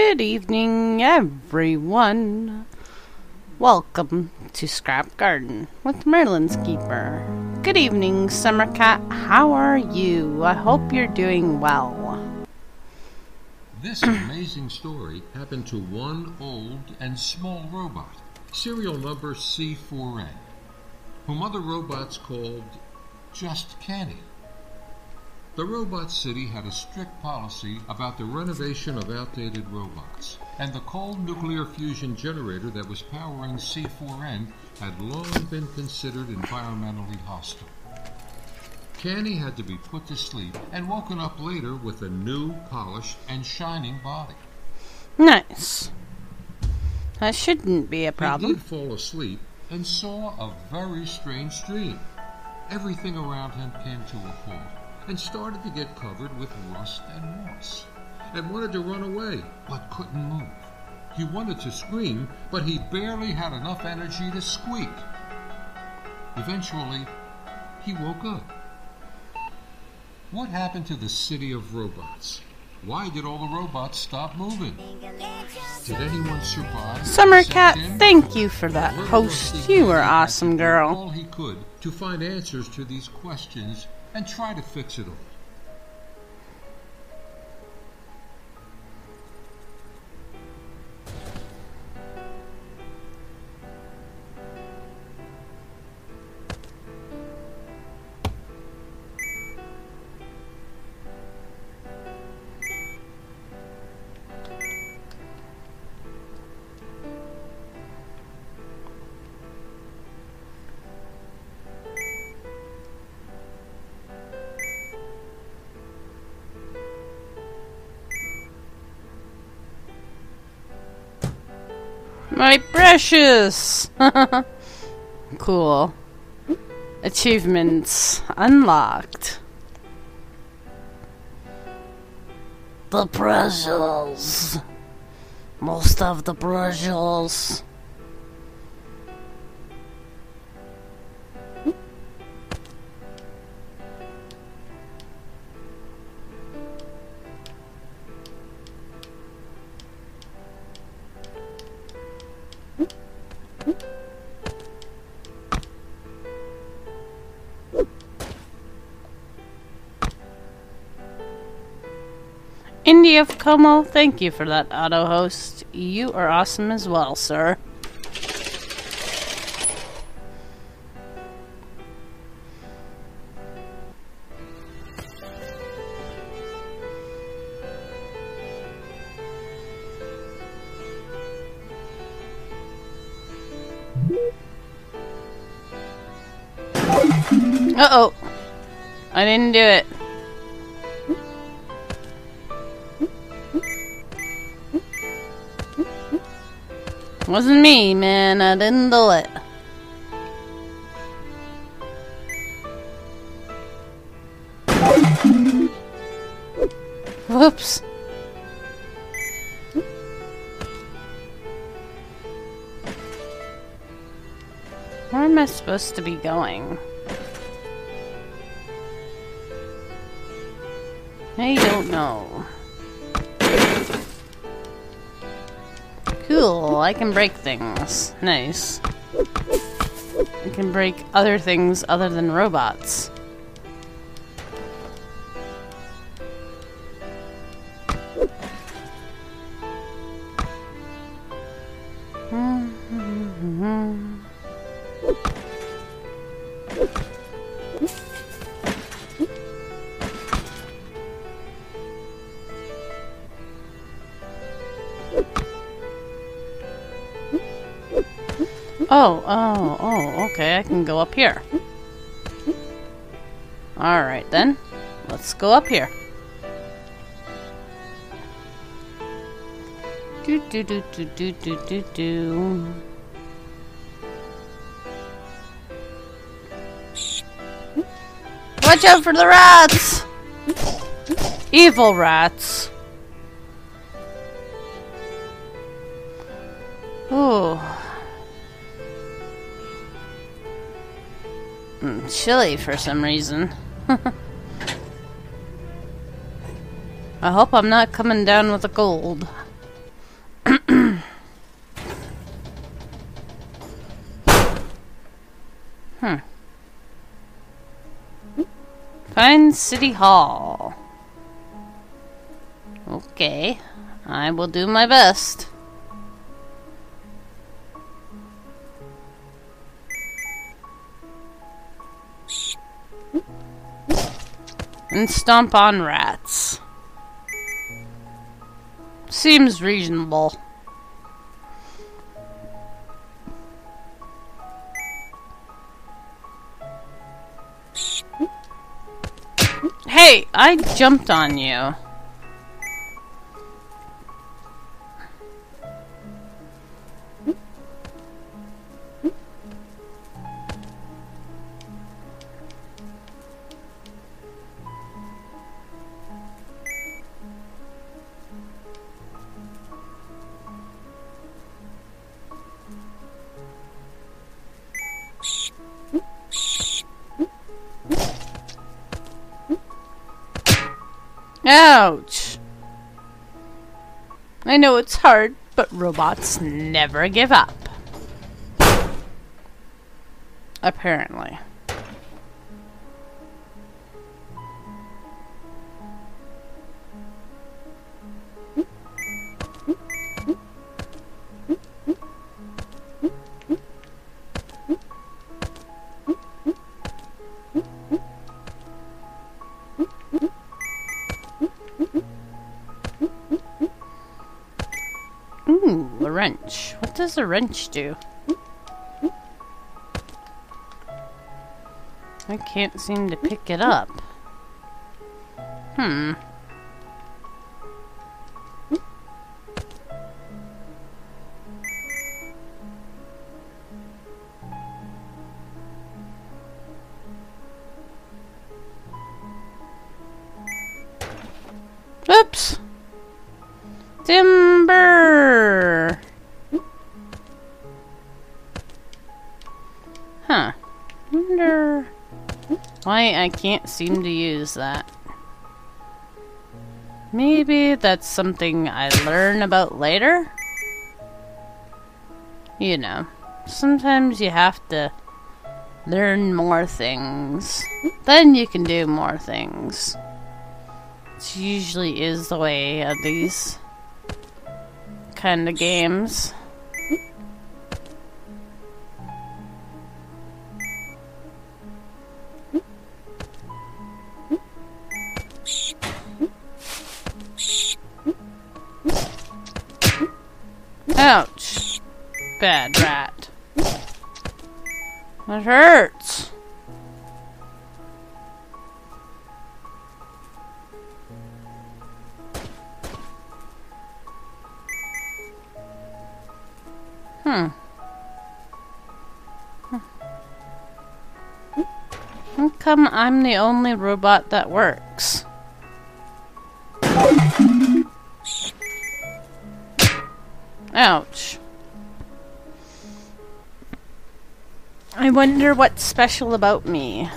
Good evening, everyone. Welcome to Scrap Garden with Merlin's Keeper. Good evening, Summer Cat. How are you? I hope you're doing well. This amazing story happened to one old and small robot, serial number C4N, whom other robots called just Canny. The Robot City had a strict policy about the renovation of outdated robots, and the cold nuclear fusion generator that was powering C4N had long been considered environmentally hostile. Canny had to be put to sleep and woken up later with a new, polished, and shining body. Nice. That shouldn't be a problem. He did fall asleep and saw a very strange dream. Everything around him came to a halt and started to get covered with rust and moss, and wanted to run away, but couldn't move. He wanted to scream, but he barely had enough energy to squeak. Eventually, he woke up. What happened to the city of robots? Why did all the robots stop moving? Did anyone survive? Summer Cat, thank you for that host. You were awesome, girl. All he could to find answers to these questions and try to fix it all. Precious! cool. Achievements unlocked. The precious. Most of the precious. Indy of Como, thank you for that auto host. You are awesome as well, sir. Uh oh. I didn't do it. Wasn't me, man. I didn't do it. Whoops. Where am I supposed to be going? I don't know. Cool, I can break things. Nice. I can break other things other than robots. Hmm. Oh, oh, oh, okay, I can go up here. Alright then, let's go up here. Do do do do do do do do. Watch out for the rats! Evil rats. Ooh. Chilly for some reason. I hope I'm not coming down with a cold. hmm. Find City Hall. Okay, I will do my best. And stomp on rats. Seems reasonable. Hey, I jumped on you. Ouch! I know it's hard, but robots never give up. Apparently. Does a wrench do? I can't seem to pick it up. Hmm. I can't seem to use that. Maybe that's something I learn about later? You know, sometimes you have to learn more things. Then you can do more things. It usually is the way of these kind of games. I'm the only robot that works? Ouch. I wonder what's special about me.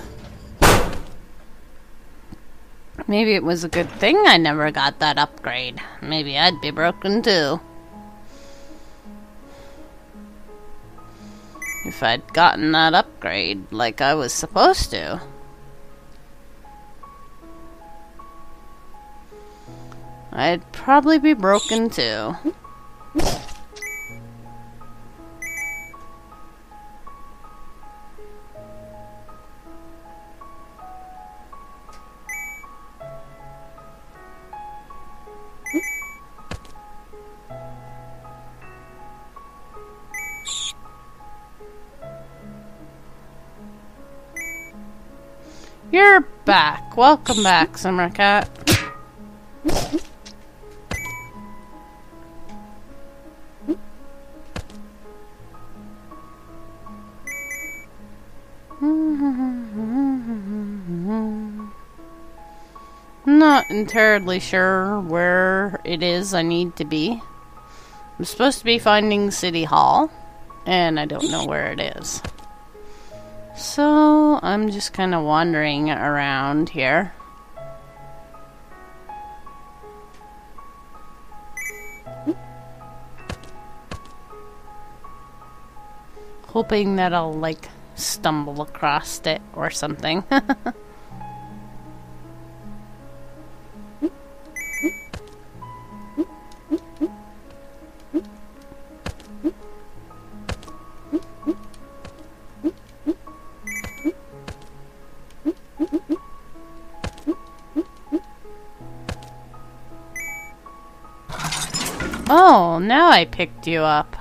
Maybe it was a good thing I never got that upgrade. Maybe I'd be broken too. If I'd gotten that upgrade like I was supposed to. I'd probably be broken too. You're back. Welcome back, Summercat. Not entirely sure where it is I need to be. I'm supposed to be finding City Hall, and I don't know where it is. So, I'm just kind of wandering around here. Hoping that I'll, like, stumble across it or something. Oh, now I picked you up.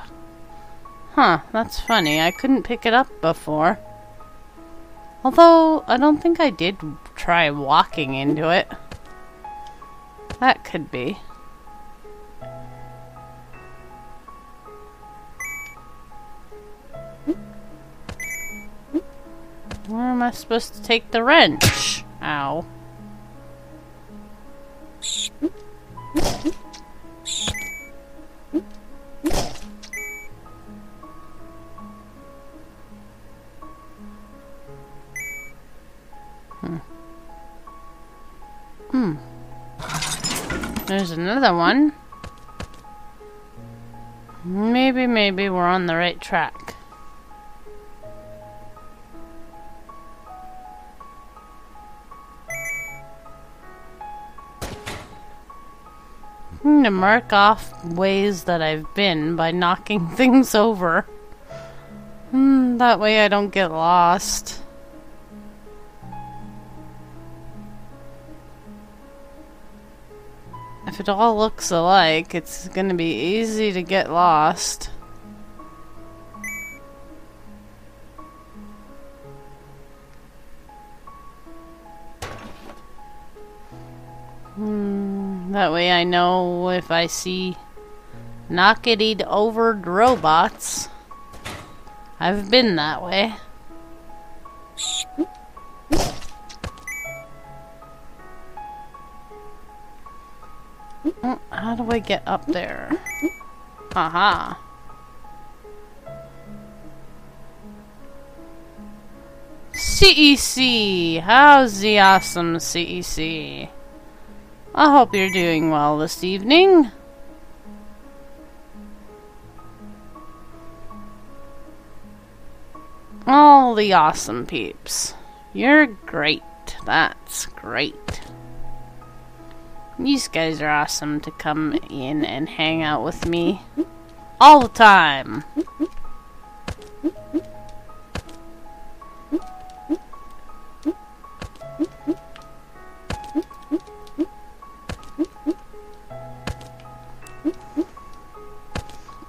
Huh, that's funny. I couldn't pick it up before. Although, I don't think I did try walking into it. That could be. Where am I supposed to take the wrench? Ow. Hmm. There's another one. Maybe, maybe we're on the right track. Hmm, to mark off ways that I've been by knocking things over. Hmm, that way I don't get lost. If it all looks alike, it's gonna be easy to get lost. Hmm, that way I know if I see knockety over robots. I've been that way. Mm, how do I get up there? Haha. CEC! How's the awesome CEC? I hope you're doing well this evening. All the awesome peeps. You're great. That's great. These guys are awesome to come in and hang out with me all the time.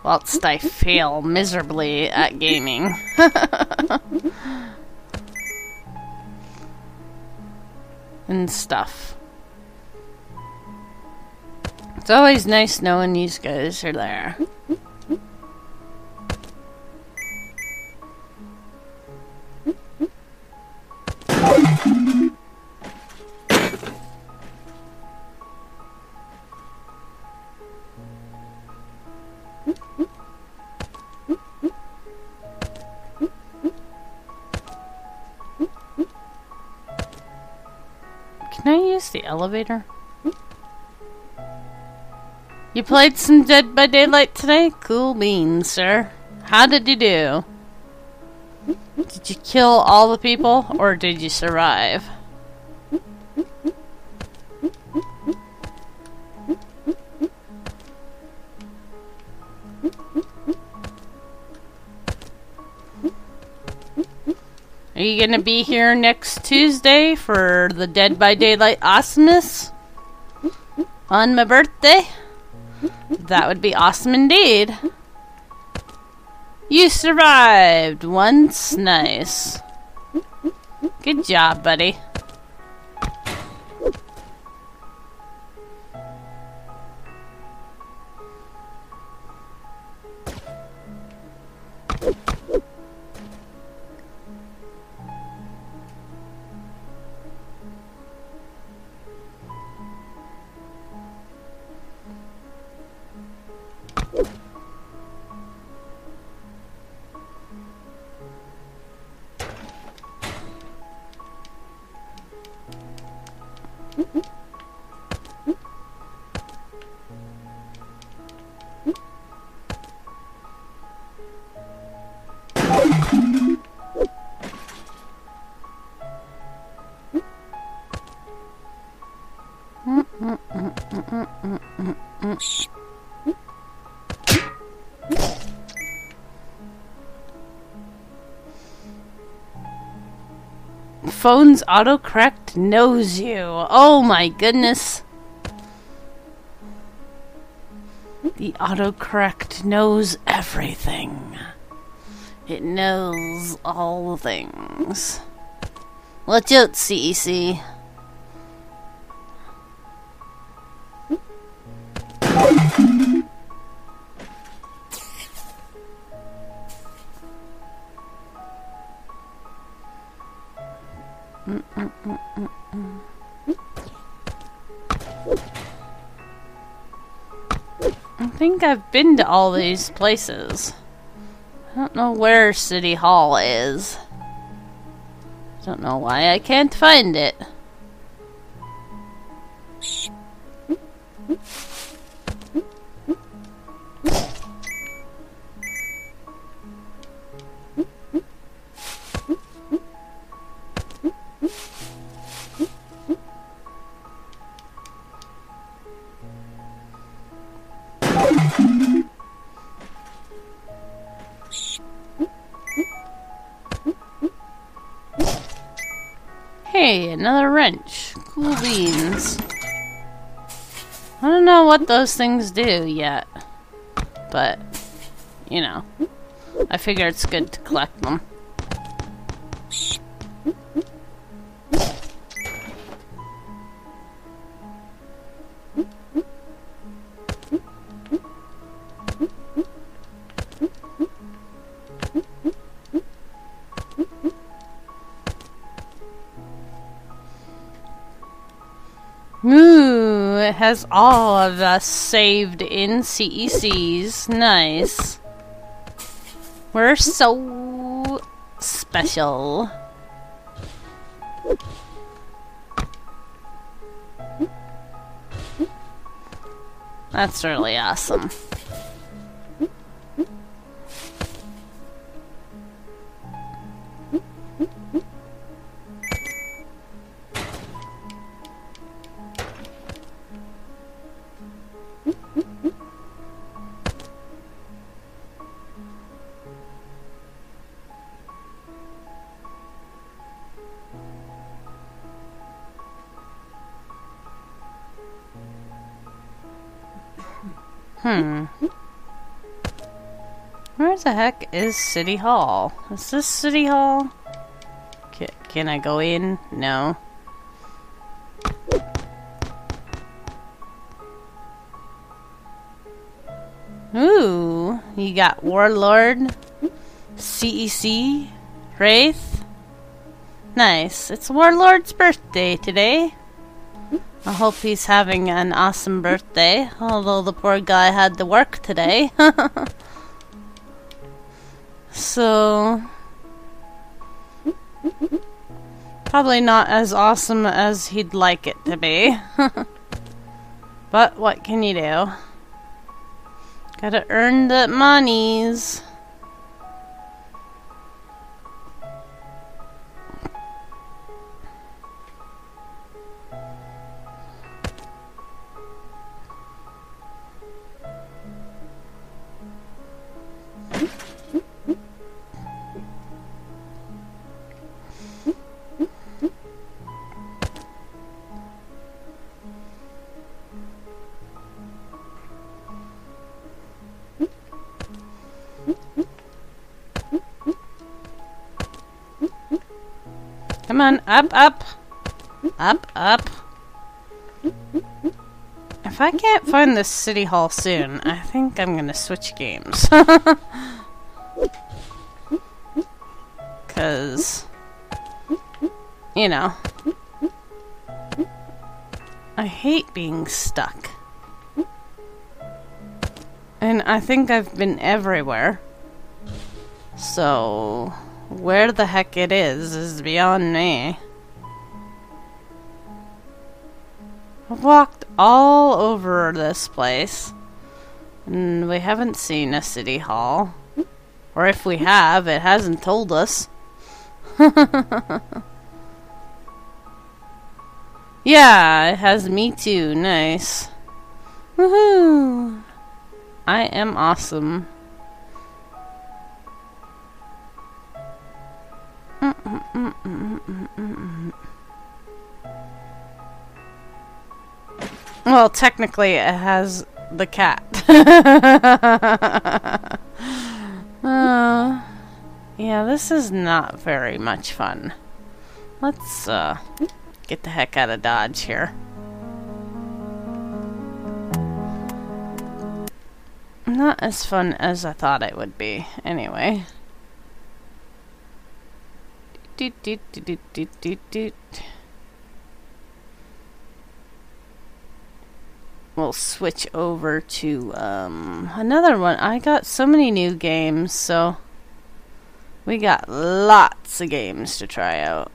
Whilst I fail miserably at gaming. and stuff. It's always nice knowing these guys are there. Can I use the elevator? You played some Dead by Daylight today? Cool beans, sir. How did you do? Did you kill all the people, or did you survive? Are you gonna be here next Tuesday for the Dead by Daylight awesomeness? On my birthday? That would be awesome indeed. You survived once. Nice. Good job, buddy. Mm-mm. Phone's autocorrect knows you. Oh my goodness. The autocorrect knows everything. It knows all things. Watch out, CEC. I've been to all these places. I don't know where City Hall is. I don't know why I can't find it. Hey, another wrench. Cool beans. I don't know what those things do yet. But, you know. I figure it's good to collect them. Ooh, it has all of us saved in CECs. Nice. We're so special. That's really awesome. Hmm. Where the heck is City Hall? Is this City Hall? Can, can I go in? No. Ooh, you got Warlord, CEC, Wraith. Nice. It's Warlord's birthday today. I hope he's having an awesome birthday, although the poor guy had to work today. so. Probably not as awesome as he'd like it to be. but what can you do? Gotta earn the monies. Come on, up, up. Up, up. If I can't find this city hall soon, I think I'm gonna switch games. Cause, you know, I hate being stuck. And I think I've been everywhere. So, where the heck it is is beyond me. I've walked all over this place, and we haven't seen a city hall. Or if we have, it hasn't told us. yeah, it has me too. Nice. Woohoo! I am awesome. Well, technically, it has the cat. uh, yeah, this is not very much fun. Let's uh, get the heck out of Dodge here. Not as fun as I thought it would be, anyway. We'll switch over to um, another one. I got so many new games, so we got lots of games to try out.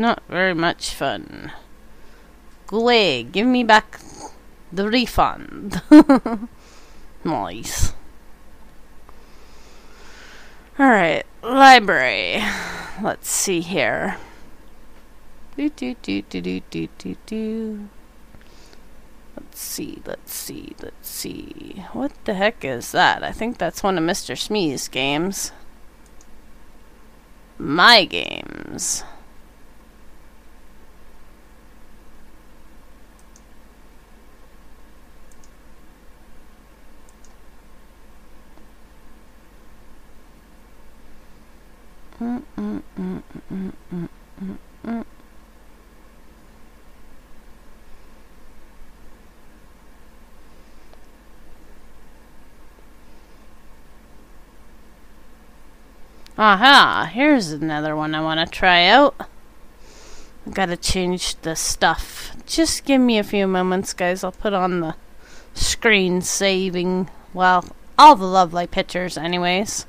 Not very much fun. Go give me back the refund. nice. Alright, library. Let's see here. Do do do do do do do do. Let's see, let's see, let's see. What the heck is that? I think that's one of Mr. Smee's games. My games. Aha, here's another one I want to try out. I gotta change the stuff. Just give me a few moments, guys. I'll put on the screen saving, well, all the lovely pictures, anyways.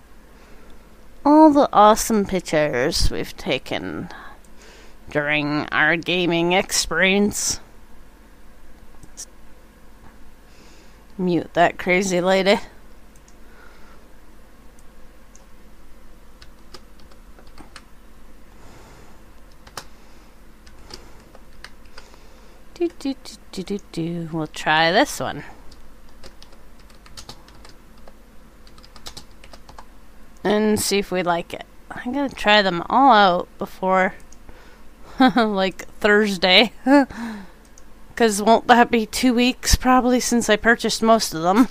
All the awesome pictures we've taken during our gaming experience. Mute that crazy lady. Do, do, do, do, do, do. We'll try this one. And see if we like it. I'm gonna try them all out before, like, Thursday. Because won't that be two weeks probably since I purchased most of them?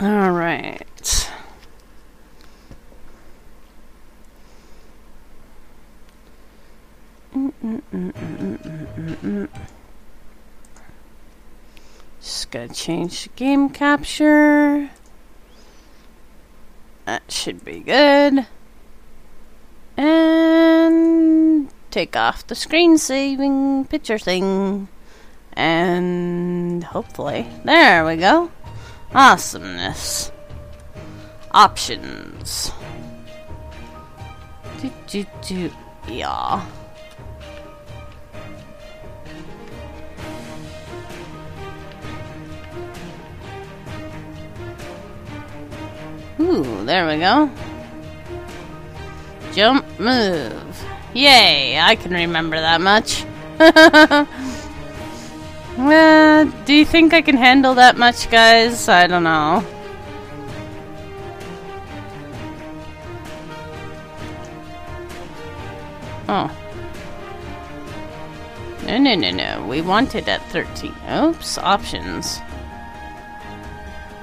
Alright. Mm, mm, mm, Just gotta change the game capture. That should be good. And take off the screen saving picture thing. And hopefully, there we go. Awesomeness. Options. Do, do, do. Yeah. Ooh, there we go. Jump, move. Yay, I can remember that much. well, uh, do you think I can handle that much, guys? I don't know. Oh. No, no, no, no. We wanted at 13. Oops, options.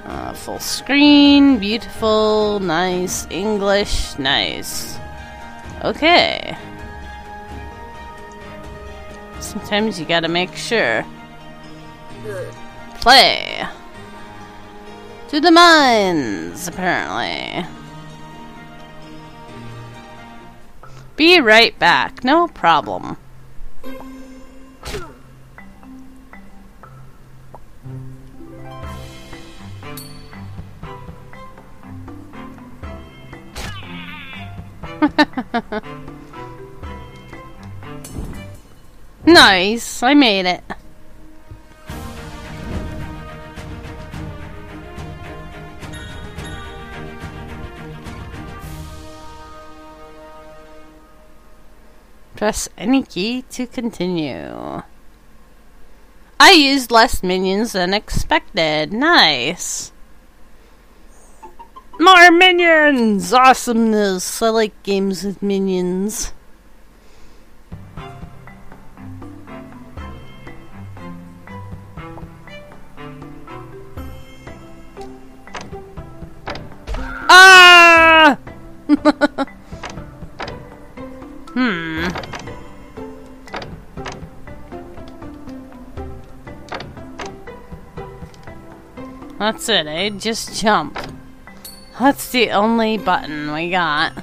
Uh, full screen, beautiful, nice, English, nice. Okay. Sometimes you gotta make sure. Play. To the mines, apparently. Be right back, no problem. nice, I made it. Press any key to continue. I used less minions than expected. Nice. More minions! Awesomeness. I like games with minions. Ah! hmm. That's it, eh? Just jump. That's the only button we got.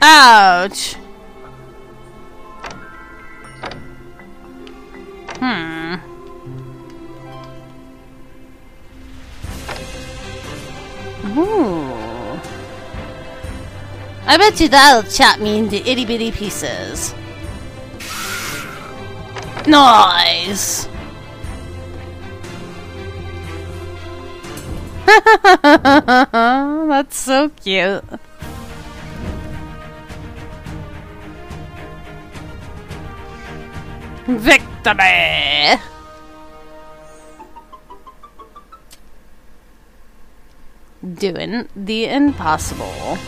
Ouch! Hmm. Ooh. I bet you that'll chop me into itty bitty pieces. Nice! That's so cute. Victory! Doing the impossible.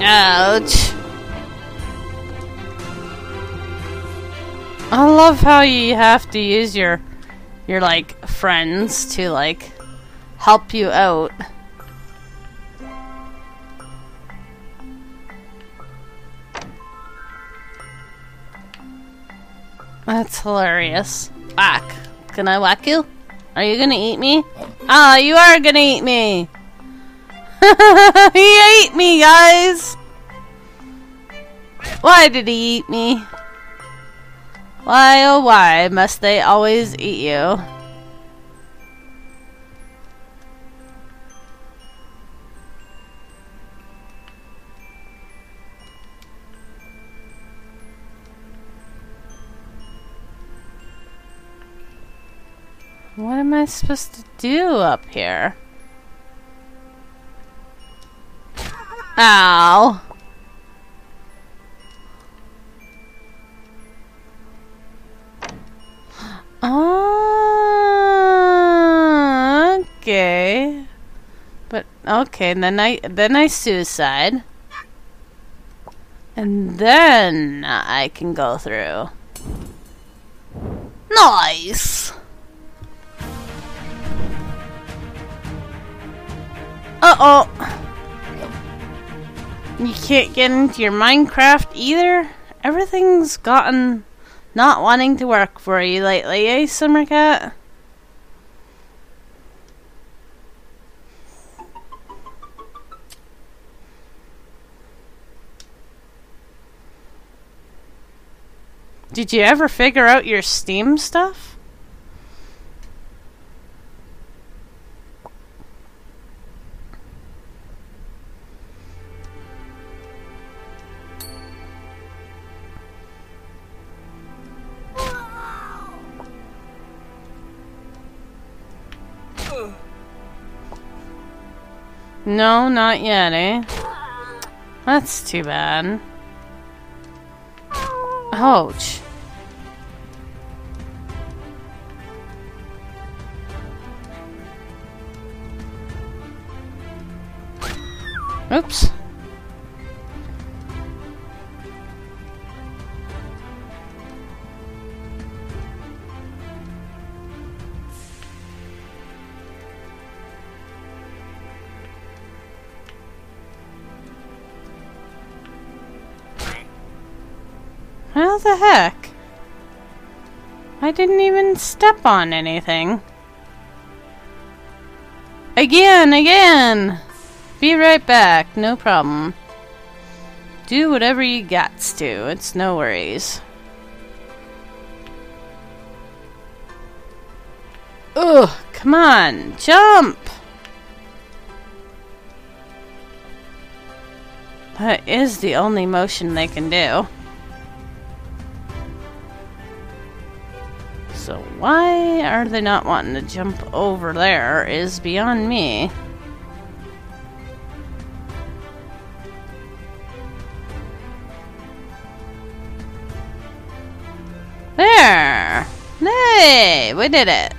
Ouch. I love how you have to use your your like friends to like help you out. That's hilarious. Whack. Can I whack you? Are you gonna eat me? Ah, you are gonna eat me! he ate me, guys! Why did he eat me? Why, oh why, must they always eat you? What am I supposed to do up here? Ow. Oh, okay. But okay, then I then I suicide. And then I can go through. Nice. Uh-oh. You can't get into your Minecraft either? Everything's gotten not wanting to work for you lately, eh, Summercat? Did you ever figure out your Steam stuff? No, not yet, eh? That's too bad. Ouch. Oops. How the heck? I didn't even step on anything. Again, again! Be right back, no problem. Do whatever you got to, it's no worries. Ugh, come on, jump! That is the only motion they can do. So why are they not wanting to jump over there is beyond me. There! Hey, we did it!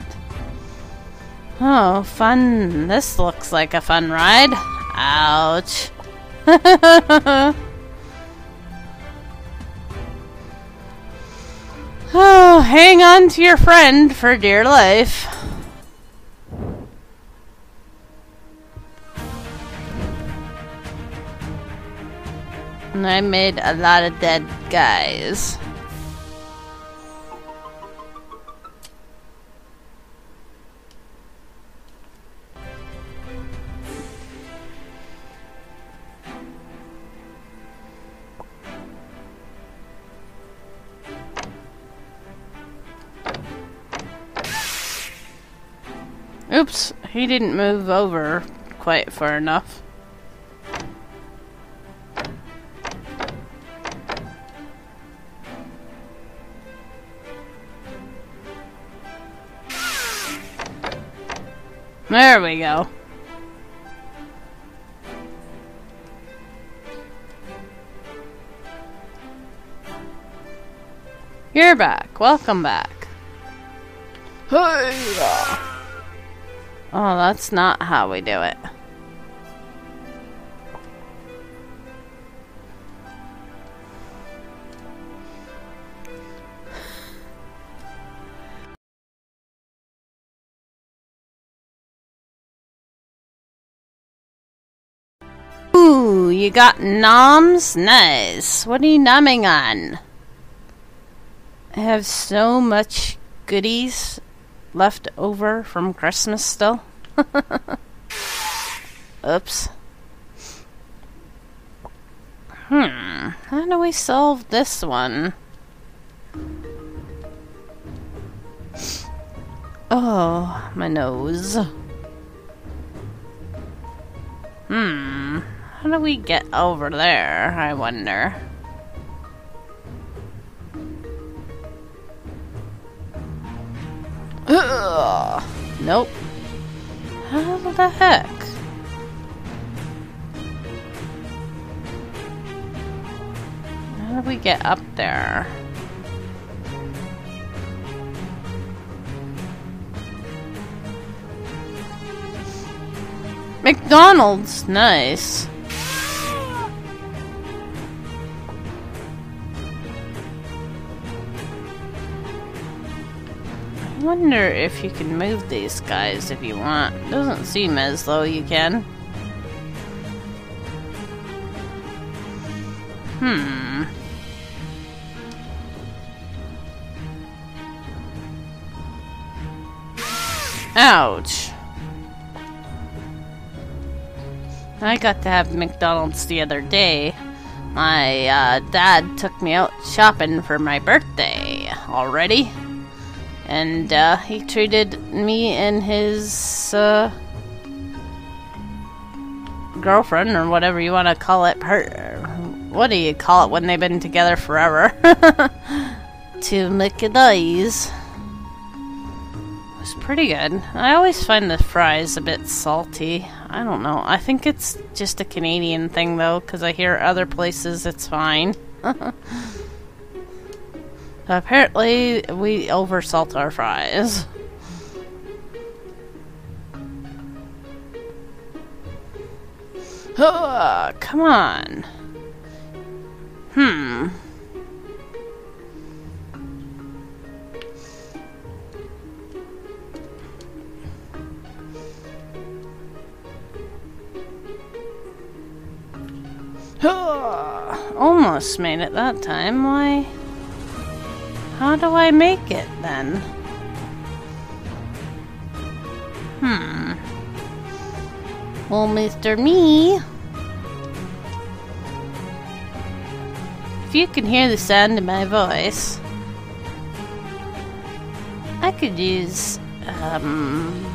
Oh, fun. This looks like a fun ride. Ouch. oh, hang on to your friend for dear life. And I made a lot of dead guys. Oops, he didn't move over quite far enough. There we go. You're back. Welcome back. Hey! Oh, that's not how we do it. Ooh, you got noms? Nice. What are you numbing on? I have so much goodies left over from Christmas still. Oops. Hmm. How do we solve this one? Oh, my nose. Hmm. How do we get over there, I wonder? Ugh. Nope. How the heck? How do we get up there? McDonald's, nice. Wonder if you can move these guys if you want. Doesn't seem as though you can. Hmm. Ouch. I got to have McDonald's the other day. My uh, dad took me out shopping for my birthday already. And uh, he treated me and his uh, girlfriend, or whatever you want to call it, her, what do you call it when they've been together forever? to McDonald's. It was pretty good. I always find the fries a bit salty. I don't know. I think it's just a Canadian thing, though, because I hear other places it's fine. Apparently, we oversalt our fries. Oh, come on. Hmm. Almost made it that time. Why? How do I make it then? Hmm. Well, Mr. Me. If you can hear the sound of my voice, I could use um,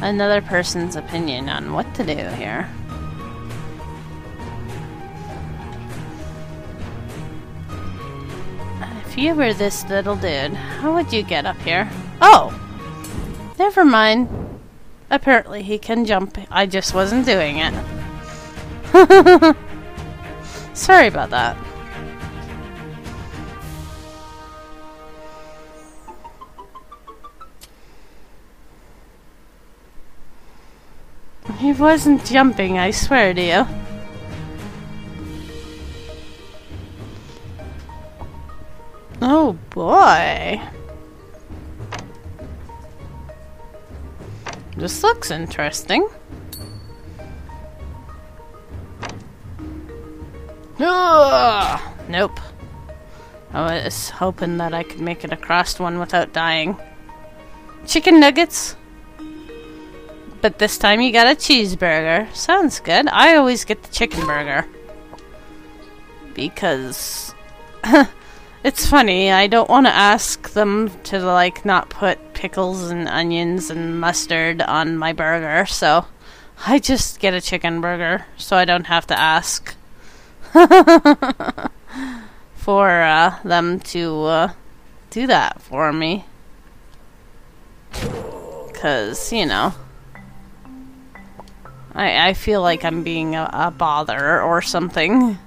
another person's opinion on what to do here. If you were this little dude, how would you get up here? Oh! Never mind. Apparently he can jump. I just wasn't doing it. Sorry about that. He wasn't jumping, I swear to you. Oh boy. This looks interesting. Ugh! Nope. I was hoping that I could make it across one without dying. Chicken nuggets? But this time you got a cheeseburger. Sounds good. I always get the chicken burger. Because... it's funny, I don't want to ask them to, like, not put pickles and onions and mustard on my burger, so... I just get a chicken burger, so I don't have to ask. for uh, them to uh, do that for me. Because, you know, I, I feel like I'm being a, a bother or something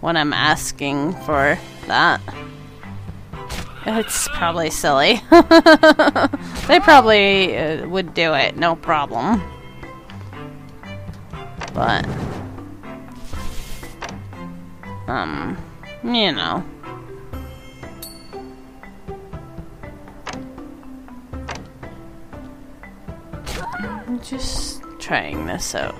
when I'm asking for that. It's probably silly. they probably uh, would do it, no problem. But um, you know. I'm just trying this out.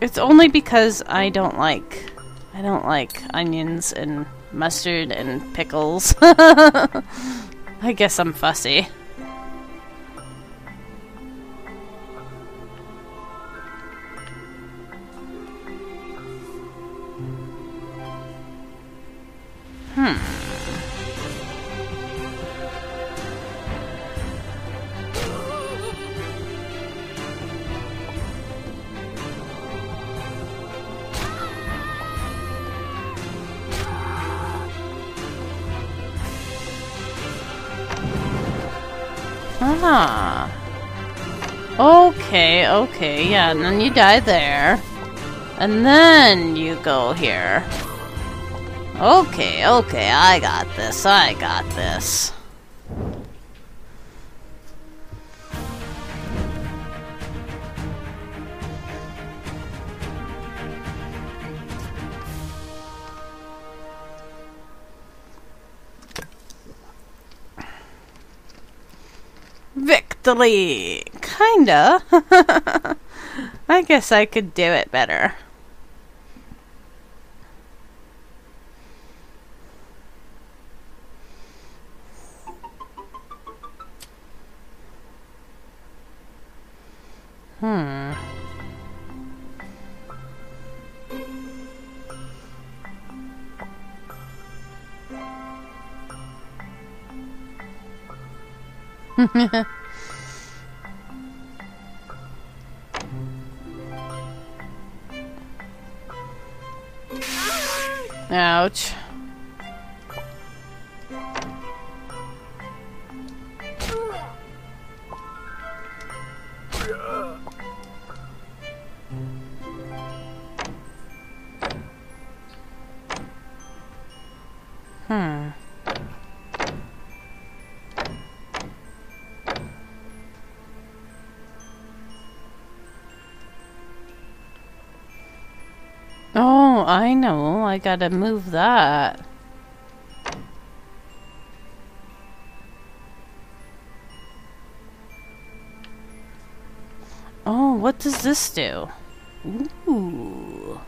It's only because I don't like I don't like onions and mustard and pickles. I guess I'm fussy. Okay, yeah, and then you die there. And then you go here. Okay, okay, I got this, I got this. Victory! Kinda. I could do it better. I gotta move that. Oh, what does this do? Ooh.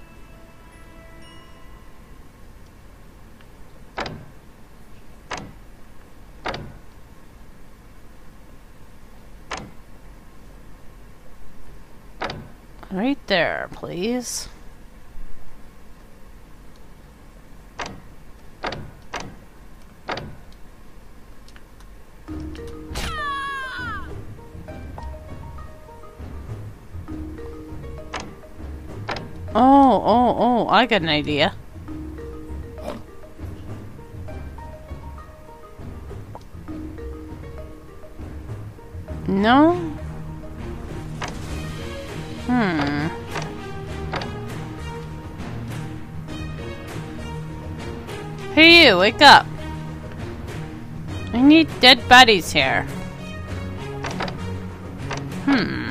Right there, please. I got an idea. No? Hmm. Hey you, wake up! I need dead bodies here. Hmm.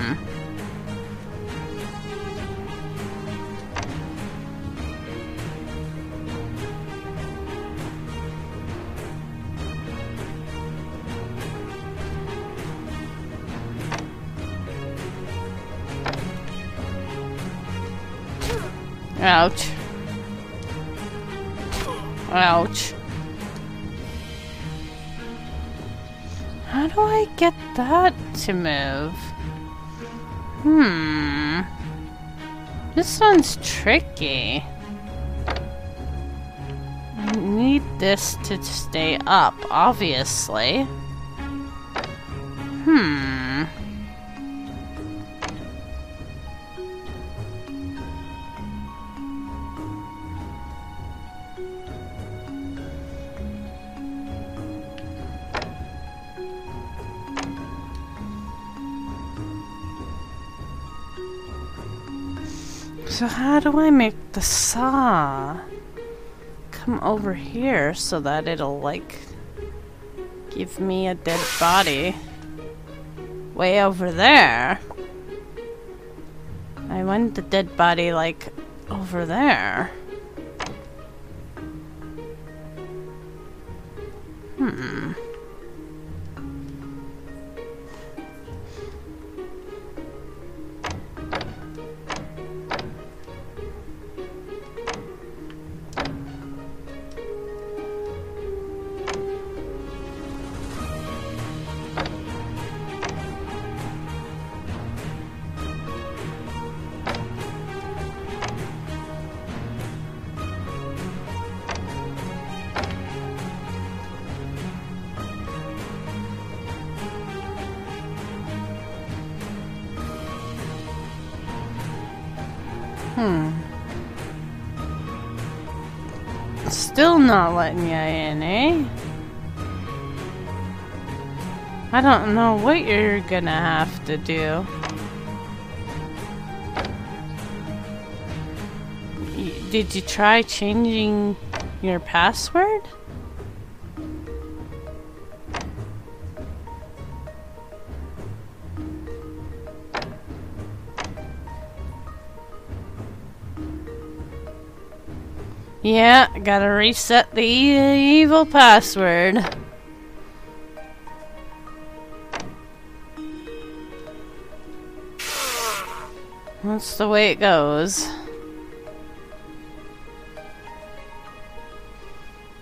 Ouch. Ouch. How do I get that to move? Hmm. This one's tricky. I need this to stay up, obviously. Do I make the saw come over here so that it'll like give me a dead body way over there? I want the dead body like over there. Not letting you in, eh? I don't know what you're gonna have to do. Did you try changing your password? Yeah, gotta reset the evil password. That's the way it goes.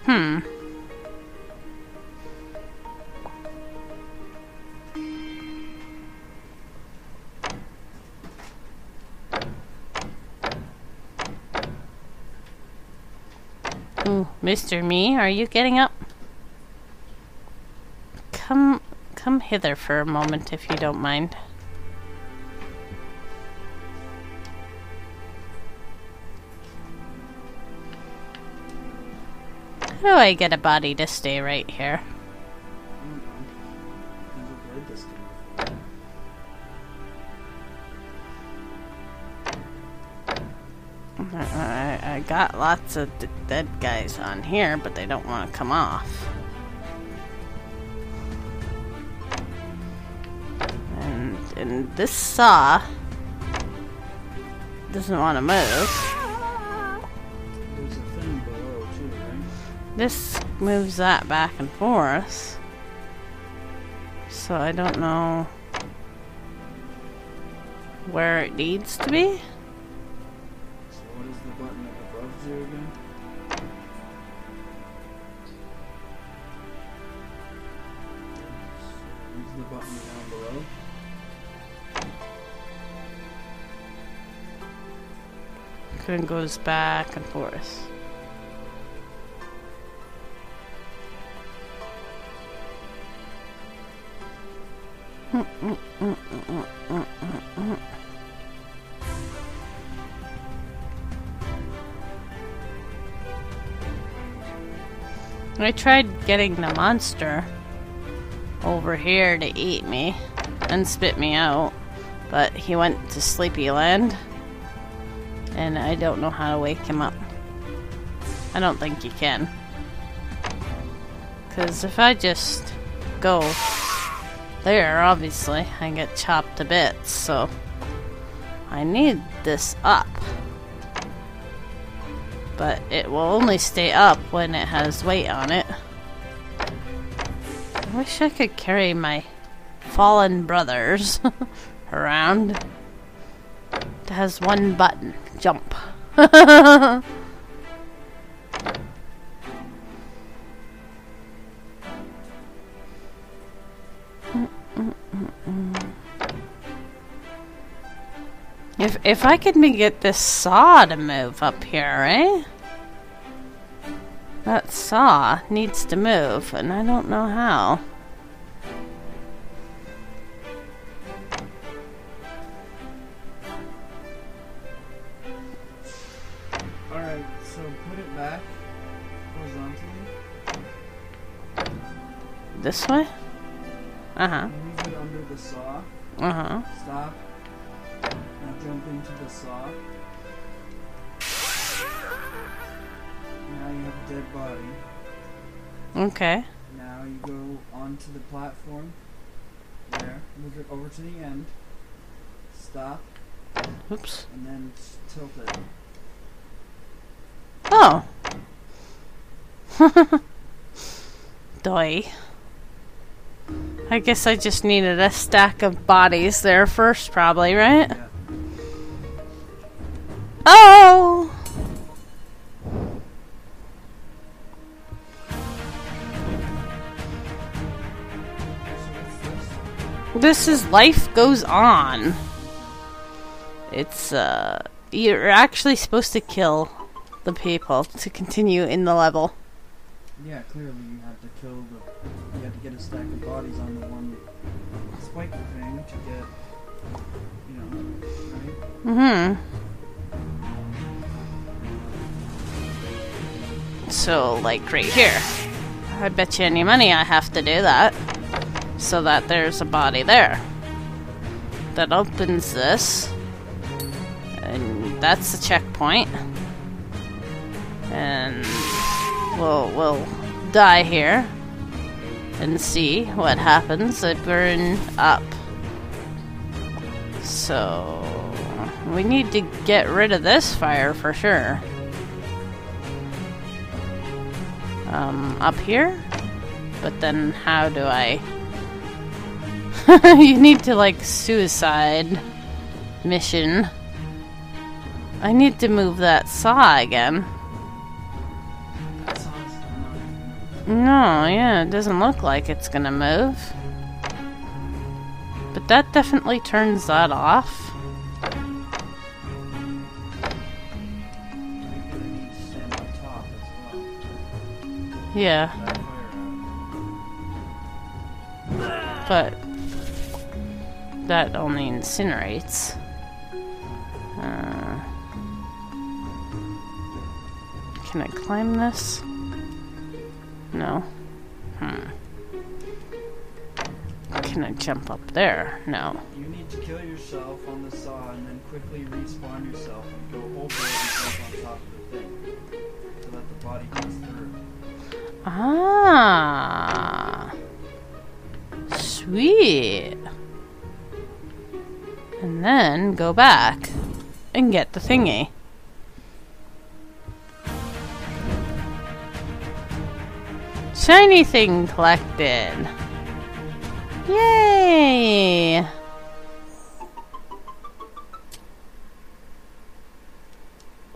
Hmm. Mr. Me, are you getting up? Come come hither for a moment if you don't mind. How do I get a body to stay right here? I, got lots of d- dead guys on here, but they don't want to come off. And and this saw doesn't want to move. There's a thing below too, right? This moves that back and forth. So I don't know where it needs to be. Up there again? Use the button down below. Kind of goes back and forth. I tried getting the monster over here to eat me. and spit me out, but he went to Sleepy Land, and I don't know how to wake him up. I don't think you can. Because if I just go there, obviously, I get chopped to bits, so I need this up. But it will only stay up when it has weight on it. I wish I could carry my fallen brothers around. It has one button. Jump. If if I could get this saw to move up here, eh? That saw needs to move, and I don't know how. Alright, so put it back horizontally. This way? Uh-huh. Move it under the saw. Uh-huh. Stop. Into the saw. Now you have a dead body. Okay. Now you go onto the platform. There. Move it over to the end. Stop. Oops. And then tilt it. Oh. Doi. I guess I just needed a stack of bodies there first, probably, right? Yeah. Oh! This? Is Life Goes On. It's, uh. You're actually supposed to kill the people to continue in the level. Yeah, clearly you had to kill the. You had to get a stack of bodies on the one spike thing to get. You know, right? Mm So, like right here. I bet you any money I have to do that. So that there's a body there. That opens this. And that's the checkpoint. And we'll, we'll die here. And see what happens. I burn up. So we need to get rid of this fire for sure. Um, up here? But then how do I... you need to like suicide mission. I need to move that saw again. No, yeah, it doesn't look like it's gonna move. But that definitely turns that off. Yeah, but that only incinerates. Uh, can I climb this? No. Hmm. Can I jump up there? No. You need to kill yourself on the saw and then quickly respawn yourself and go over on top of the thing. The body through. Ah. Sweet. And then go back and get the thingy. Shiny thing collected. Yay!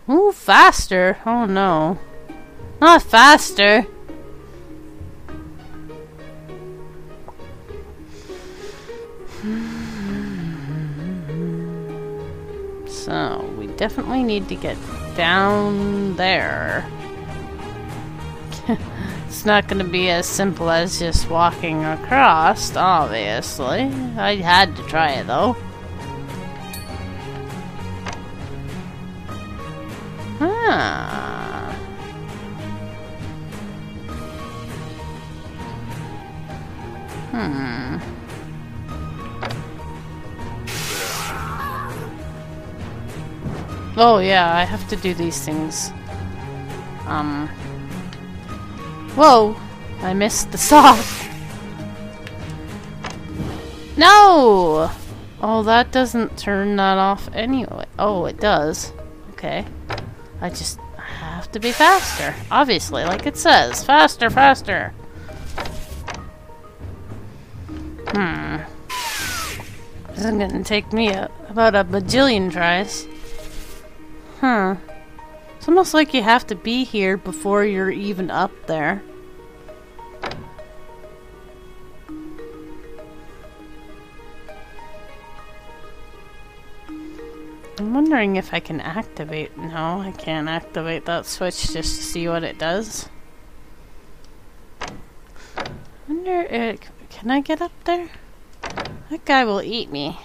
Ooh, faster. Oh no. Not faster. So, we definitely need to get down there. it's not going to be as simple as just walking across, obviously. I had to try it though. Hmm. Oh yeah, I have to do these things. Um. Whoa! I missed the saw. No! Oh, that doesn't turn that off anyway. Oh, it does. Okay. I just have to be faster. Obviously, like it says. Faster, faster. Hmm. This is gonna take me a, about a bajillion tries. Huh. It's almost like you have to be here before you're even up there. I'm wondering if I can activate. No, I can't activate that switch just to see what it does. wonder if, can I get up there? That guy will eat me.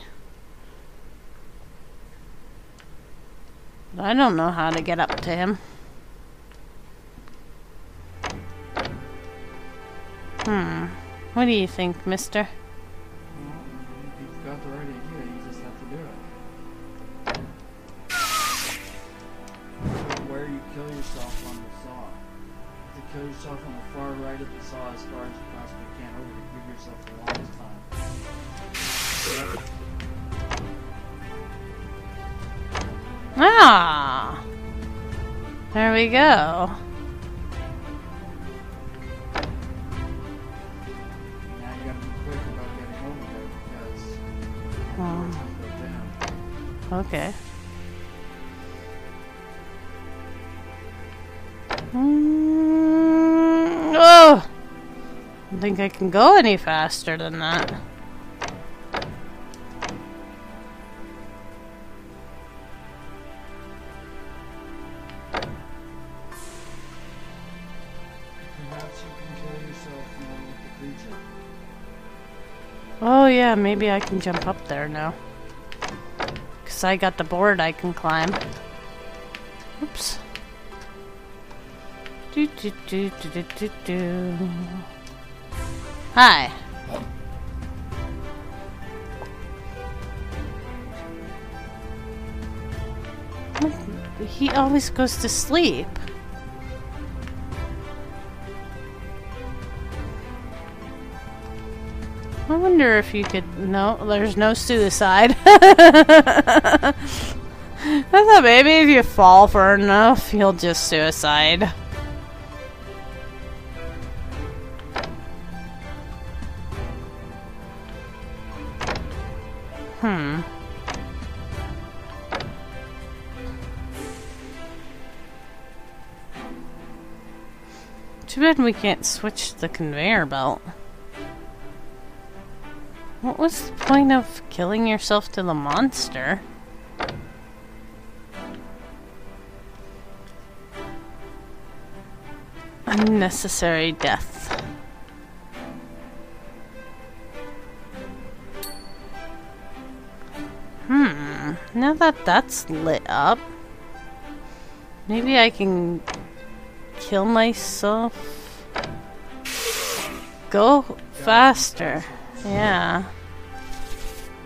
I don't know how to get up to him. Hmm. What do you think, mister? Ah! There we go. Now you gotta be quick about getting over there because Oh, it's gonna go down. okay. Mm, oh! I don't think I can go any faster than that. Oh yeah, maybe I can jump up there now. Cause I got the board I can climb. Oops. Do do do do do do. Hi. He always goes to sleep. I wonder if you could. No, there's no suicide. I thought maybe if you fall for enough, you'll just suicide. Hmm. Too bad we can't switch the conveyor belt. What was the point of killing yourself to the monster? Unnecessary death. Hmm. Now that that's lit up, maybe I can kill myself. Go faster. Yeah. You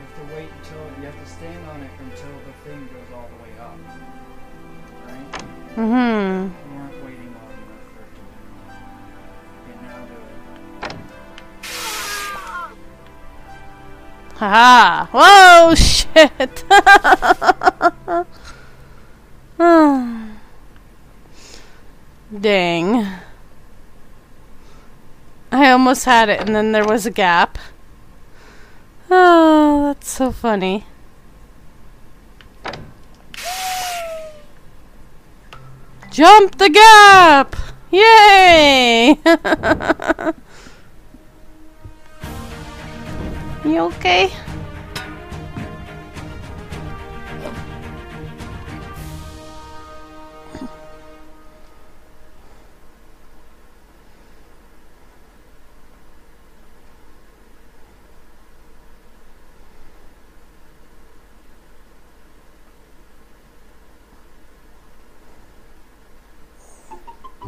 have to wait until you have to stand on it until the thing goes all the way up. Right? Mm-hmm. You weren't waiting long enough for it to Okay, now do it. Haha! Whoa, shit! Dang. I almost had it and then there was a gap. Oh, that's so funny. Jump the gap! Yay! you okay?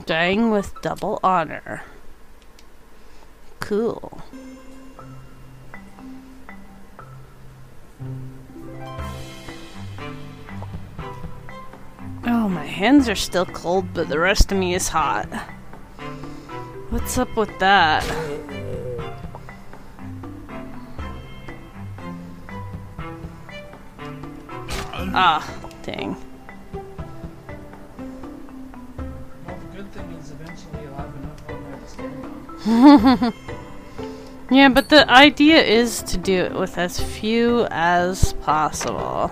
Dying with double honor. Cool. Oh, my hands are still cold, but the rest of me is hot. What's up with that? Ah, dang. Yeah, but the idea is to do it with as few as possible.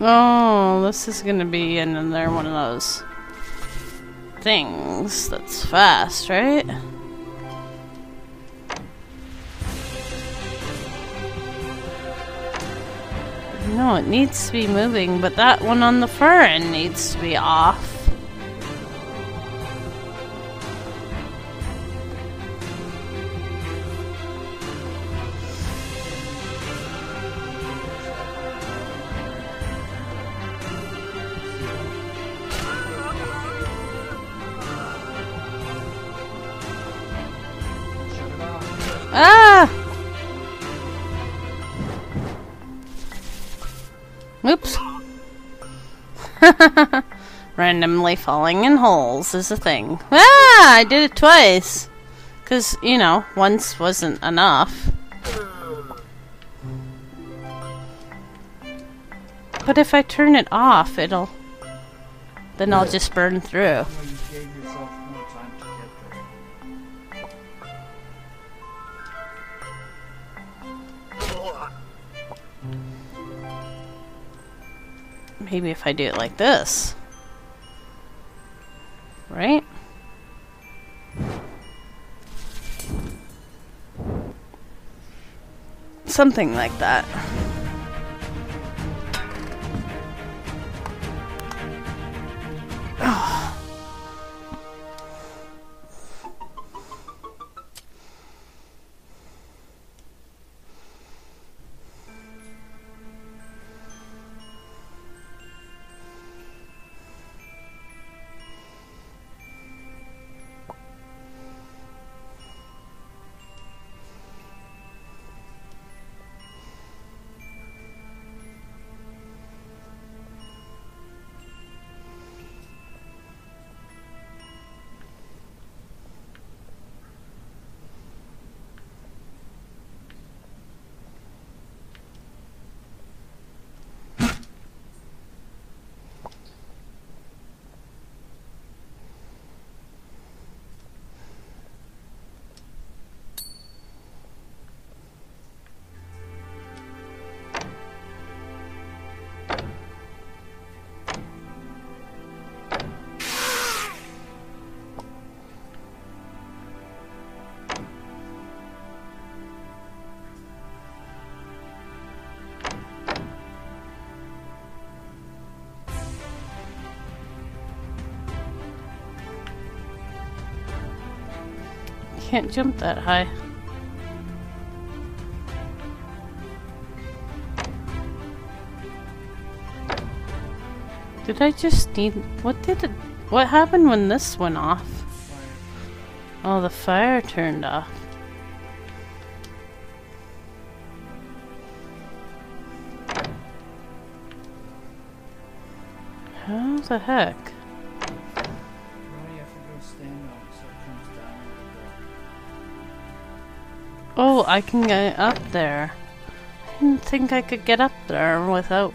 Oh, this is gonna be another one of those things that's fast, right? No, it needs to be moving, but that one on the far end needs to be off. Oops. Randomly falling in holes is a thing. Ah! I did it twice. Because, you know, once wasn't enough. But if I turn it off, it'll. Then I'll just burn through. Maybe if I do it like this. Right? Something like that. Can't jump that high. Did I just need. What did it. What happened when this went off? Oh, the fire turned off. How the heck? Oh, I can get up there. I didn't think I could get up there without.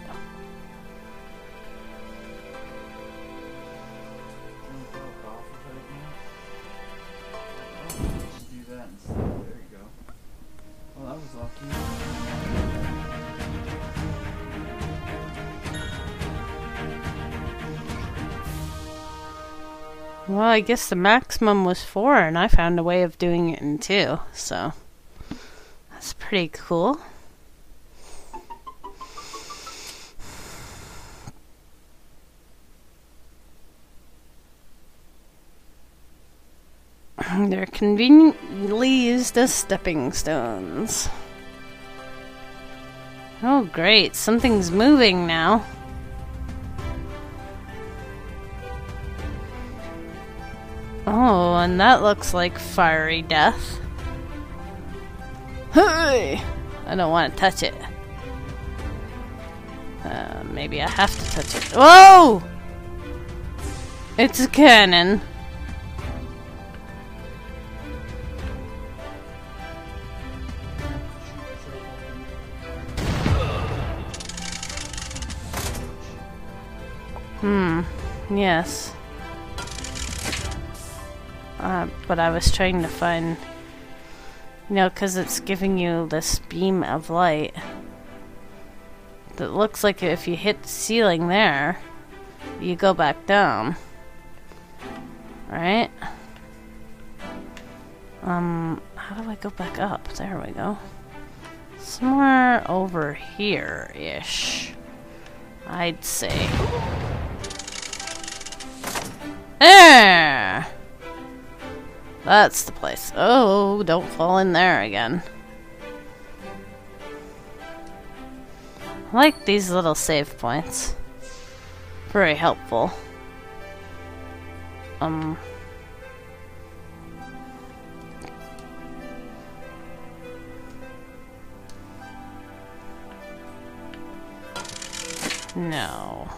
Well, I guess the maximum was four, and I found a way of doing it in two, so that's pretty cool. They're conveniently used as stepping stones. Oh, great. Something's moving now. Oh, and that looks like fiery death. Hey! I don't want to touch it. Uh, maybe I have to touch it. Whoa! It's a cannon. Hmm. Yes. Uh, but I was trying to find, you know, because it's giving you this beam of light that looks like if you hit the ceiling there, you go back down. Right? Um, how do I go back up? There we go. Somewhere over here-ish. I'd say. There! That's the place. Oh, don't fall in there again. I like these little save points. Very helpful. Um... No.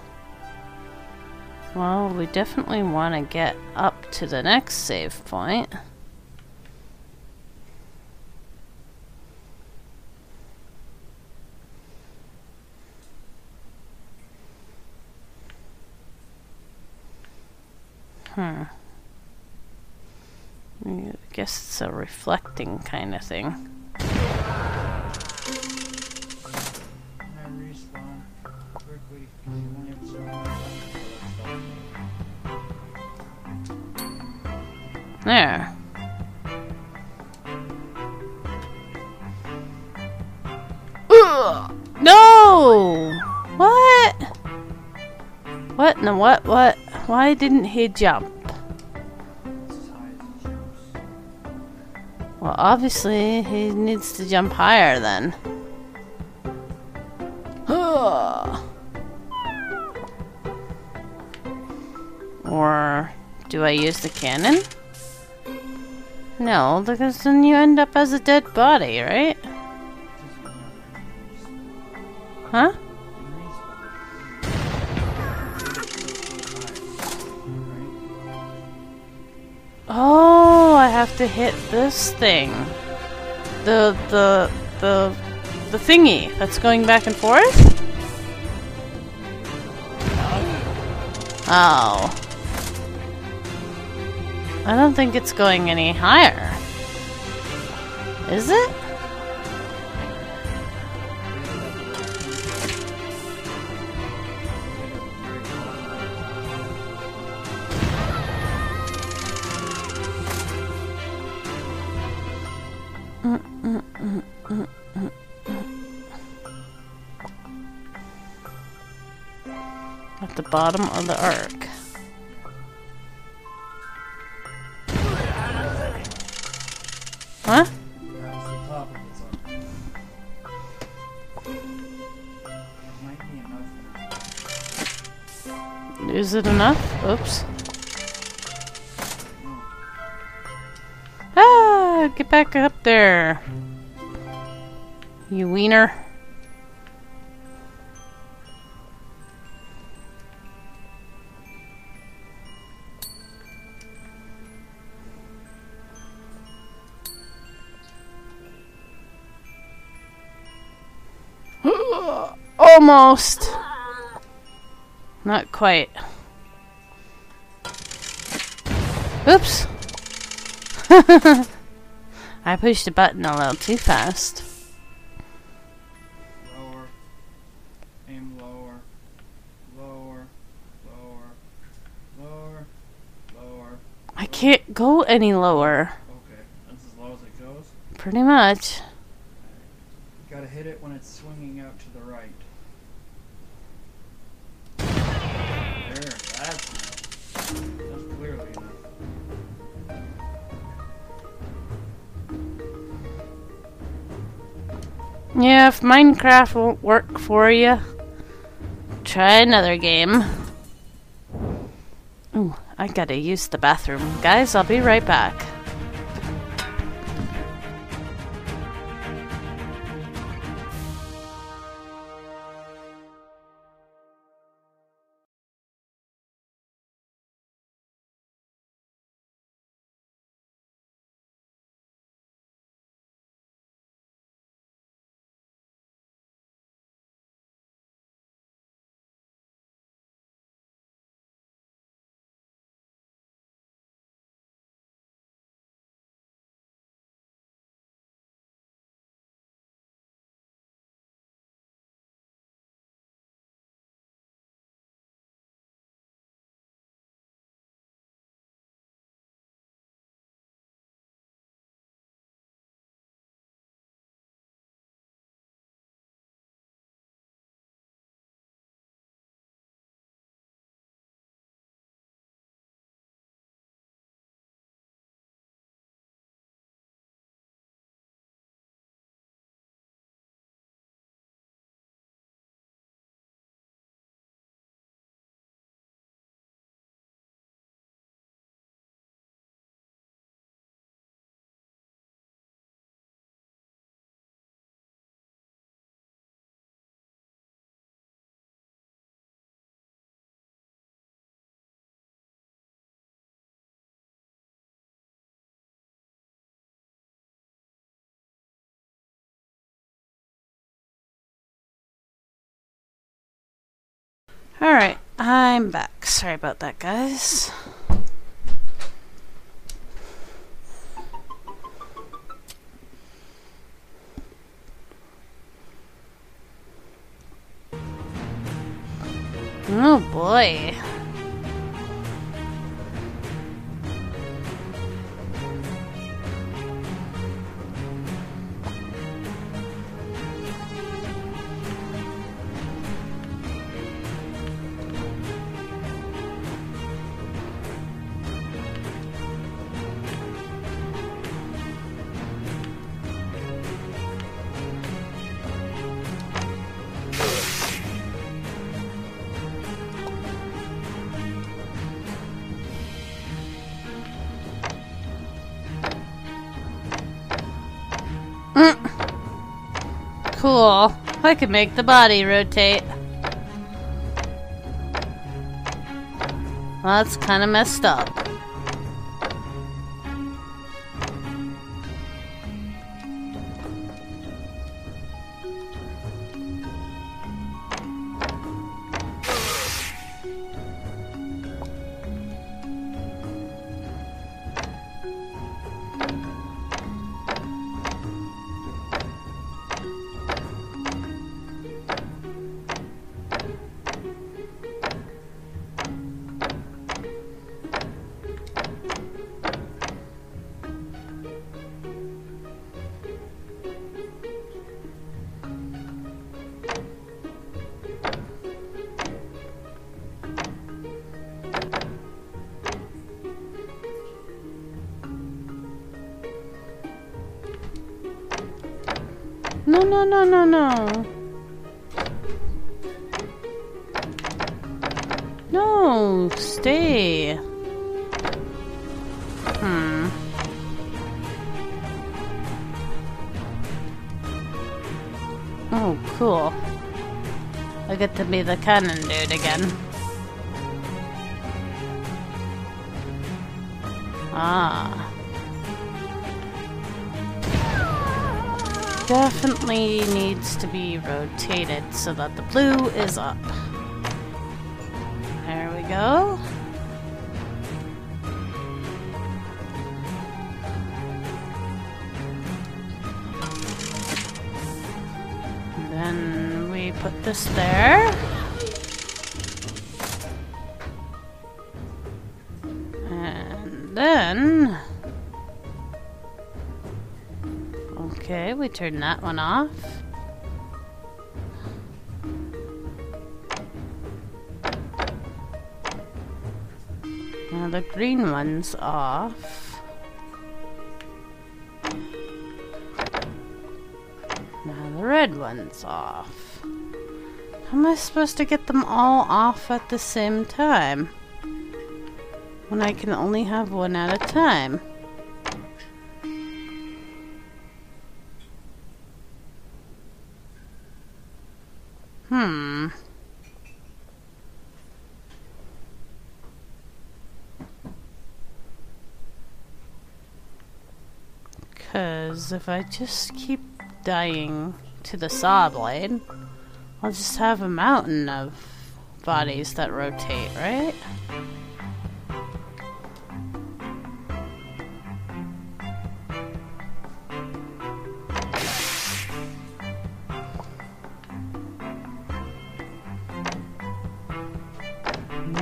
Well, we definitely want to get up to the next save point. Hmm. I guess it's a reflecting kind of thing. There. Ugh! No! What? What? No, what? What? Why didn't he jump? Well, obviously, he needs to jump higher then. Ugh. Or do I use the cannon? No, because then you end up as a dead body, right? Huh? Oh, I have to hit this thing. The the the the thingy that's going back and forth? Oh. I don't think it's going any higher. Is it? At the bottom of the arc. Now. Is it enough? Oops. Ah, get back up there. You wiener. Almost. Not quite. Oops. I pushed the button a little too fast. Lower. Aim lower. Lower. Lower. Lower. Lower. I can't go any lower. Okay. That's as low as it goes. Pretty much. Hit it when it's swinging out to the right. There, that's enough. That's clearly enough. Yeah, if Minecraft won't work for you, try another game. Ooh, I gotta use the bathroom. Guys, I'll be right back. Alright, I'm back. Sorry about that, guys. Oh boy. Cool. I can make the body rotate. Well, that's kind of messed up. No, no, no, no, stay. Hmm. Oh, cool. I get to be the cannon dude again. Definitely needs to be rotated so that the blue is up. There we go. Then we put this there. And then... turn that one off. Now the green one's off. Now the red one's off. How am I supposed to get them all off at the same time? When I can only have one at a time. Because if I just keep dying to the saw blade, I'll just have a mountain of bodies that rotate, right?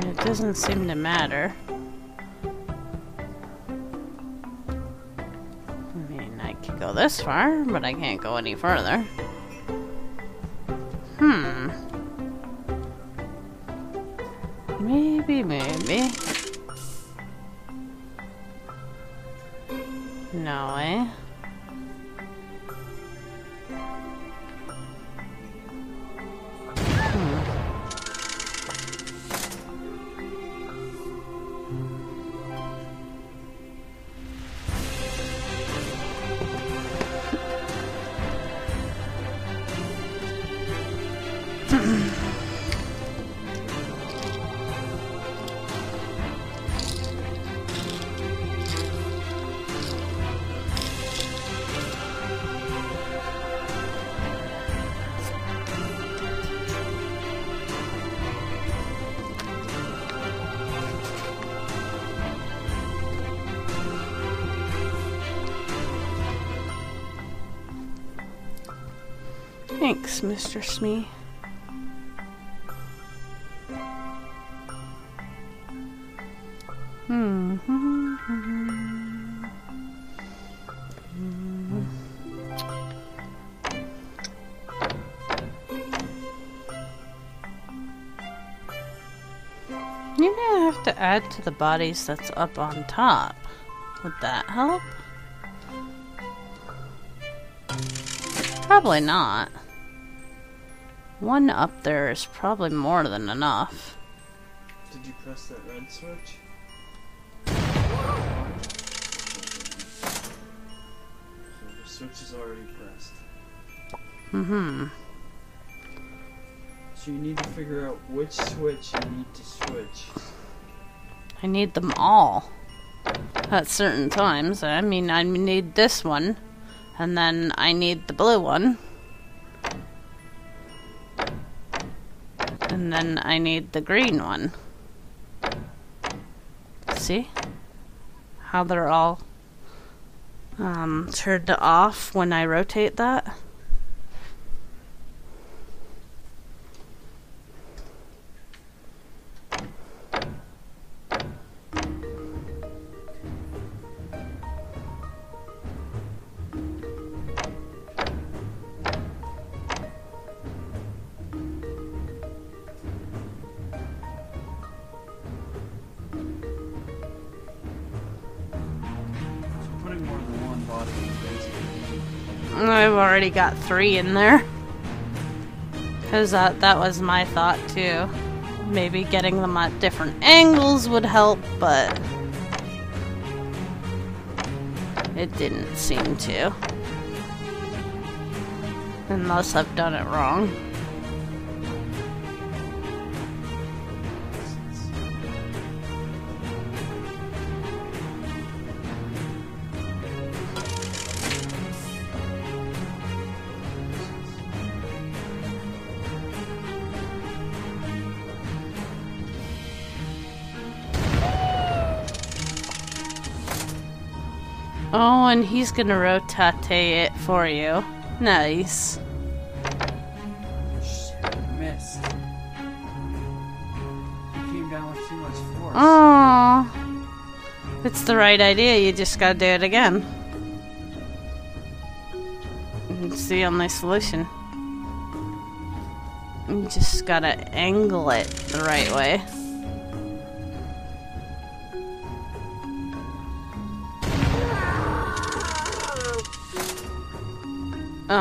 It doesn't seem to matter. This far, but I can't go any further. Hmm. Smee. Hmm. You may have to add to the bodies that's up on top. Would that help? Probably not. One up there is probably more than enough. Did you press that red switch? So the switch is already pressed. Mm-hmm. So you need to figure out which switch you need to switch. I need them all. At certain times. I mean, I need this one. And then I need the blue one. And then I need the green one. See? How they're all um, turned off when I rotate that? Already got three in there. Because that, that was my thought too. Maybe getting them at different angles would help, but it didn't seem to. Unless I've done it wrong. And he's gonna rotate it for you. Nice. Shit, missed. Came down with too much force. Oh, it's the right idea. You just gotta do it again. It's the only solution. You just gotta angle it the right way.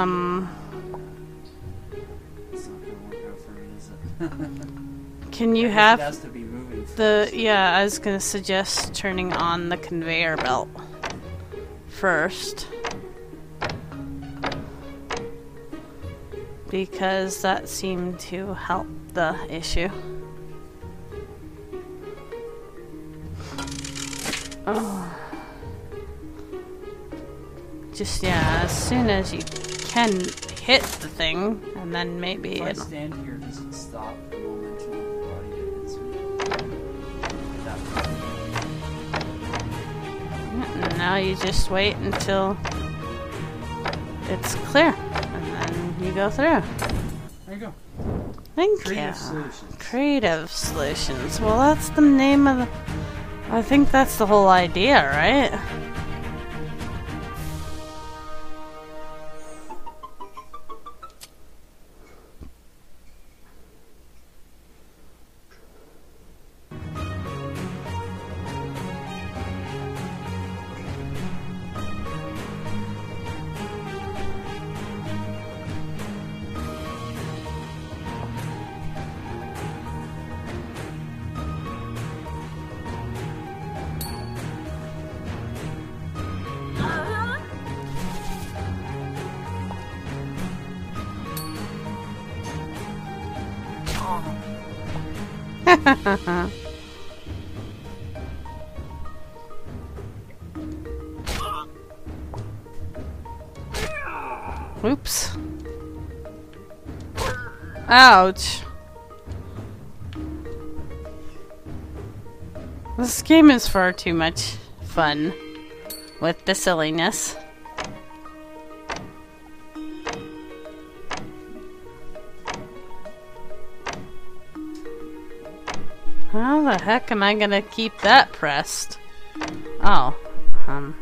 It? can you have. The yeah, I was gonna suggest turning on the conveyor belt first. Because that seemed to help the issue. Oh. Just yeah, as soon as you can hit the thing, and then maybe If I it'll. stand here, does it stop the momentum of the body that hits me? And now you just wait until it's clear, and then you go through. There you go. Thank Creative you. solutions. Creative solutions. Well, that's the name of the. I think that's the whole idea, right? This game is far too much fun with the silliness. How the heck am I gonna keep that pressed? Oh, um,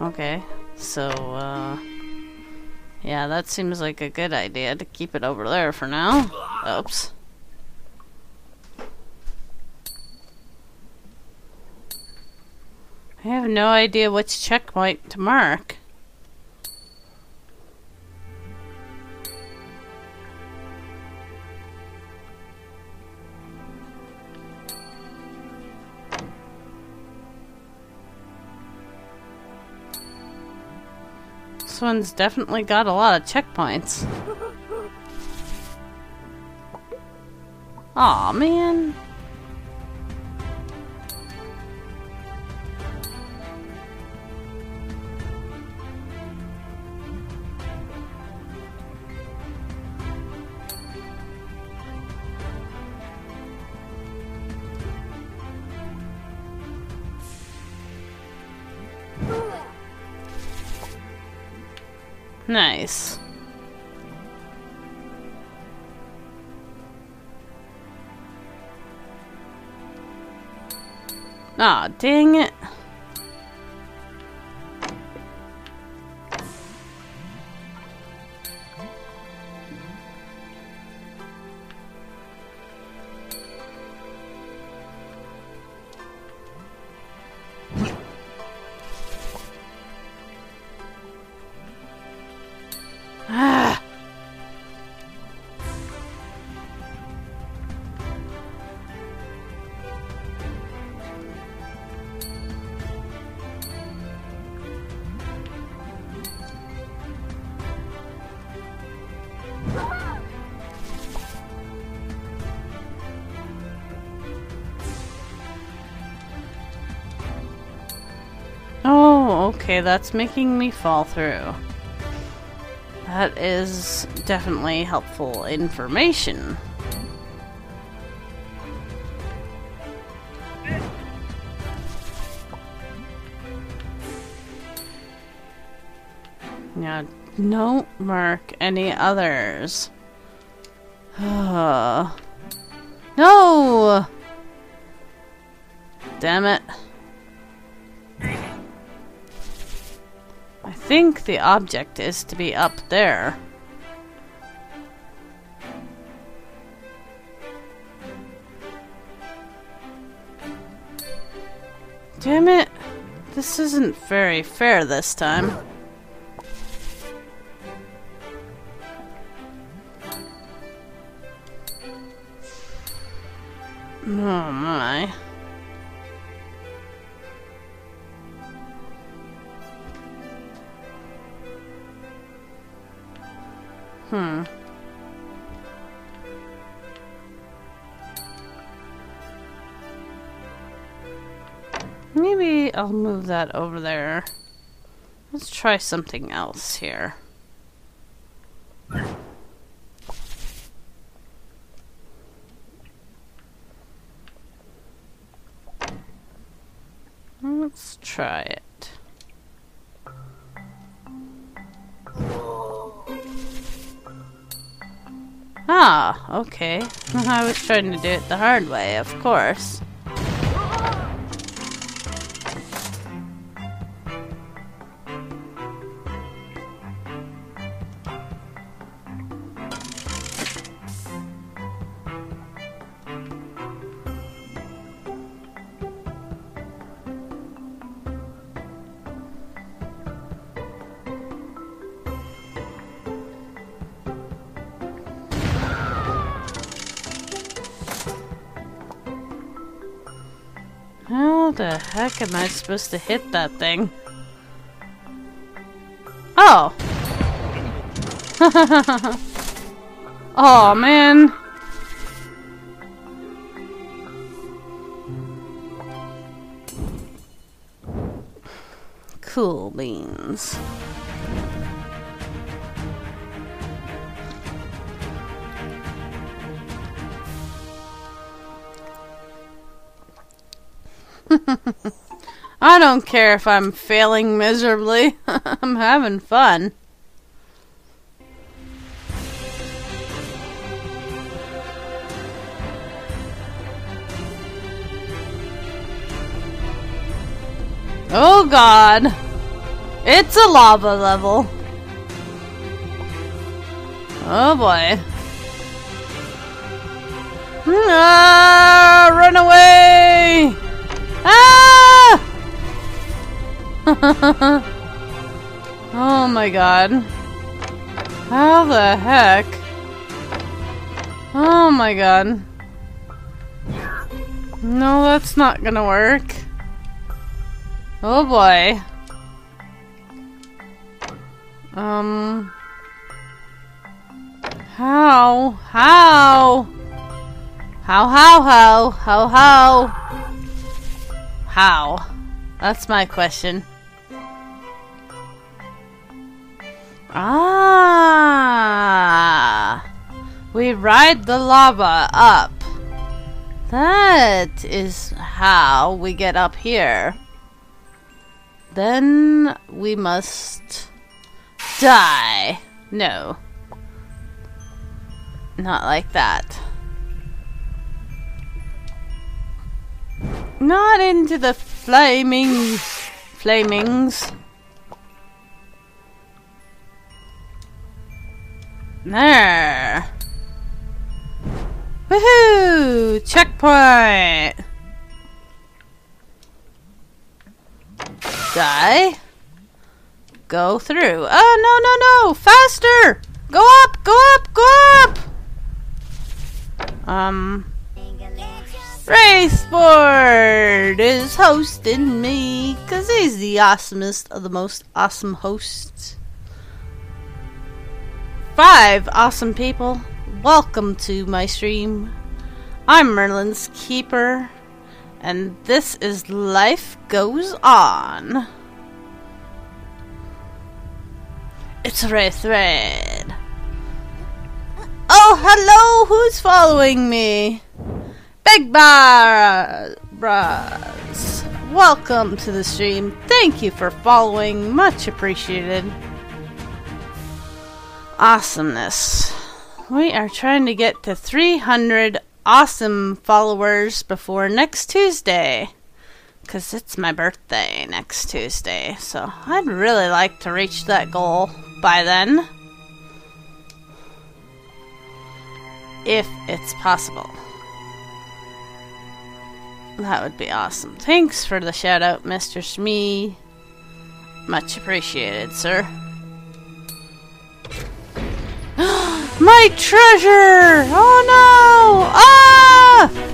okay, so, uh... Yeah, that seems like a good idea to keep it over there for now. Oops. I have no idea which checkpoint to mark. One's definitely got a lot of checkpoints. Aw, man. Nice. Ah, dang it. Okay, that's making me fall through. That is definitely helpful information. Now, don't mark any others. no! Damn it. Think the object is to be up there. Damn it. This isn't very fair this time. Oh my. Hmm. Maybe I'll move that over there. Let's try something else here. Let's try it. Ah, okay. I was trying to do it the hard way, of course. Heck am I supposed to hit that thing? Oh! oh man! Cool beans. I don't care if I'm failing miserably. I'm having fun. Oh god! It's a lava level! Oh boy. Ah, run away! Ah! oh my god. How the heck? Oh my god. No, that's not gonna work. Oh boy. Um. How? How? How, how, how? How, how? How? That's my question. Ah! We ride the lava up. That is how we get up here. Then we must die. No. Not like that. Not into the flaming flamings. There. Woohoo! Checkpoint! Die. Go through. Oh, no, no, no! Faster! Go up! Go up! Go up! Um. Wraithboard is hosting me because he's the awesomest of the most awesome hosts. Five awesome people, welcome to my stream. I'm Merlin's Keeper, and this is Life Goes On. It's Wraith Red. Oh, hello! Who's following me? Big Bar Bras. Welcome to the stream. Thank you for following. Much appreciated. Awesomeness. We are trying to get to 300 awesome followers before next Tuesday. Because it's my birthday next Tuesday. So I'd really like to reach that goal by then. If it's possible. That would be awesome. Thanks for the shout out, Mr. Smee. Much appreciated, sir. My treasure! Oh no! Ah!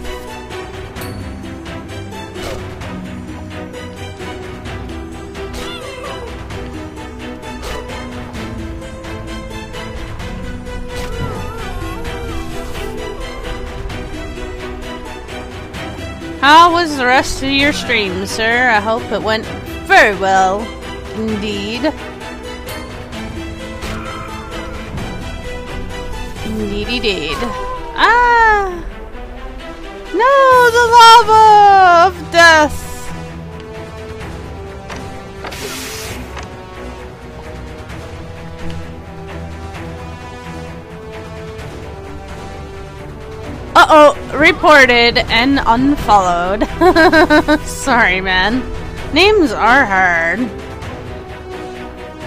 How was the rest of your stream, sir? I hope it went very well. Indeed. Indeed, indeed. Ah! No, the lava of death! Uh-oh, reported and unfollowed. Sorry, man. Names are hard.